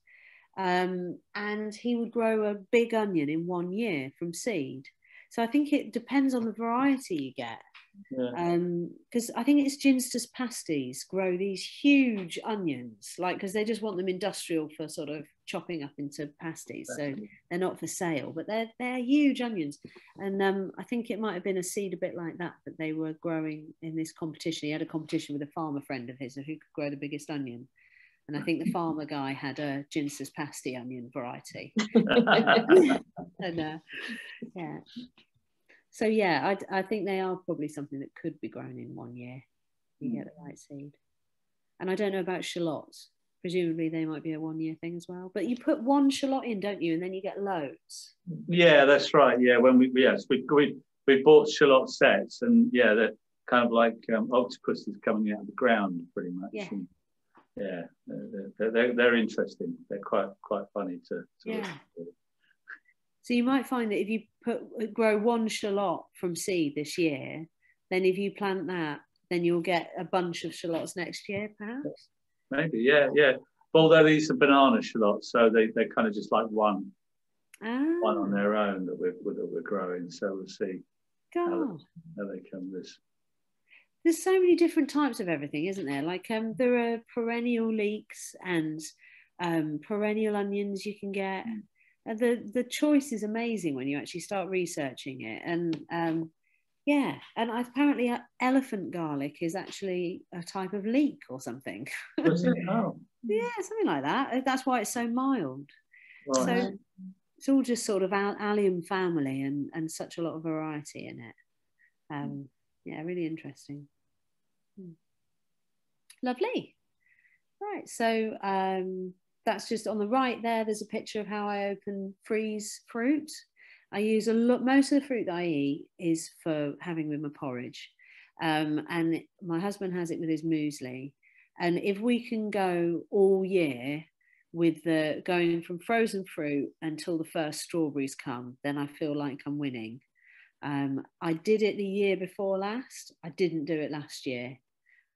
Um, and he would grow a big onion in one year from seed. So I think it depends on the variety you get. Because yeah. um, I think it's Ginster's pasties grow these huge onions, like because they just want them industrial for sort of chopping up into pasties. So they're not for sale, but they're they're huge onions. And um, I think it might have been a seed a bit like that that they were growing in this competition. He had a competition with a farmer friend of his of who could grow the biggest onion. And I think the farmer guy had a Ginster's pasty onion variety. and uh, yeah. So yeah, I, I think they are probably something that could be grown in one year. if You mm. get the right seed. And I don't know about shallots. Presumably they might be a one year thing as well. But you put one shallot in, don't you? And then you get loads. Yeah, that's right. Yeah, when we yes, we we, we bought shallot sets and yeah, they're kind of like um, octopuses coming out of the ground pretty much. Yeah. And, yeah, they're, they're, they're, interesting. They're quite quite funny to, to yeah. So you might find that if you put grow one shallot from seed this year, then if you plant that, then you'll get a bunch of shallots next year, perhaps. Maybe, yeah, yeah. Although these are banana shallots, so they they're kind of just like one, ah. one on their own that we're that we're growing. So we'll see how they come this there's so many different types of everything, isn't there? Like um, there are perennial leeks and um, perennial onions you can get. Mm. The the choice is amazing when you actually start researching it. And um, yeah, and apparently uh, elephant garlic is actually a type of leek or something. yeah, something like that. That's why it's so mild. Right. So it's all just sort of allium family and, and such a lot of variety in it. Um, yeah, really interesting. Hmm. Lovely. Right, so um, that's just on the right there. There's a picture of how I open freeze fruit. I use a lot, most of the fruit that I eat is for having with my porridge. Um, and my husband has it with his muesli. And if we can go all year with the going from frozen fruit until the first strawberries come, then I feel like I'm winning. Um, I did it the year before last. I didn't do it last year.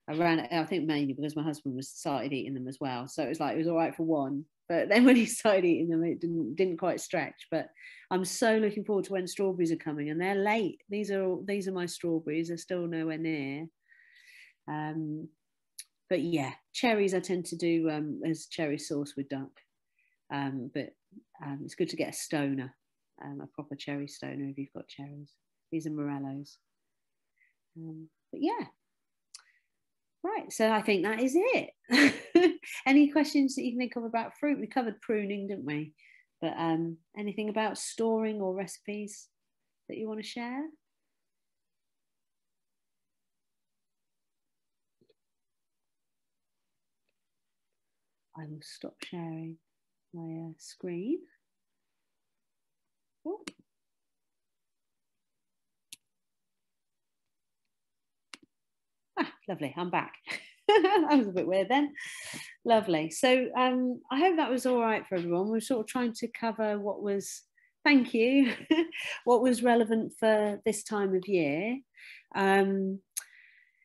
I ran I think mainly because my husband was started eating them as well. So it was like it was all right for one. But then when he started eating them, it didn't didn't quite stretch. But I'm so looking forward to when strawberries are coming, and they're late. These are these are my strawberries. They're still nowhere near. Um, but yeah, cherries I tend to do um, as cherry sauce with duck. Um, but um, it's good to get a stoner, um, a proper cherry stoner if you've got cherries. These are morellos. Um, but yeah, Right, so I think that is it. Any questions that you can think of about fruit? We covered pruning, didn't we? But um, anything about storing or recipes that you want to share? I will stop sharing my uh, screen. Oh. Ah, lovely, I'm back. that was a bit weird then. Lovely. So um, I hope that was all right for everyone. We're sort of trying to cover what was, thank you, what was relevant for this time of year. Um,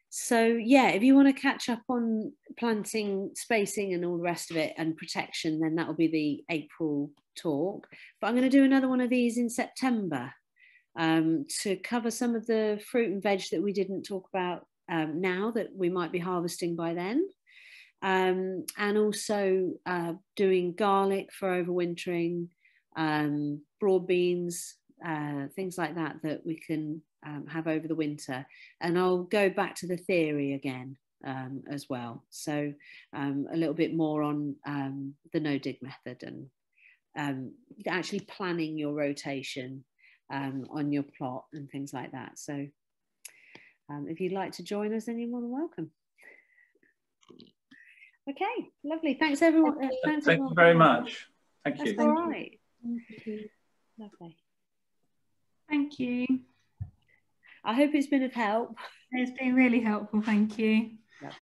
so yeah, if you want to catch up on planting, spacing and all the rest of it and protection, then that will be the April talk. But I'm going to do another one of these in September um, to cover some of the fruit and veg that we didn't talk about um, now that we might be harvesting by then. Um, and also uh, doing garlic for overwintering, um, broad beans, uh, things like that that we can um, have over the winter. And I'll go back to the theory again um, as well. So um, a little bit more on the no dig method and actually planning your rotation on your plot and things like that. So um, if you'd like to join us, then you're more than welcome. Okay, lovely. Thanks, everyone. Thank you, Thanks, Thank everyone. you very much. Thank That's you. all right. Lovely. Thank you. I hope it's been of help. It's been really helpful. Thank you.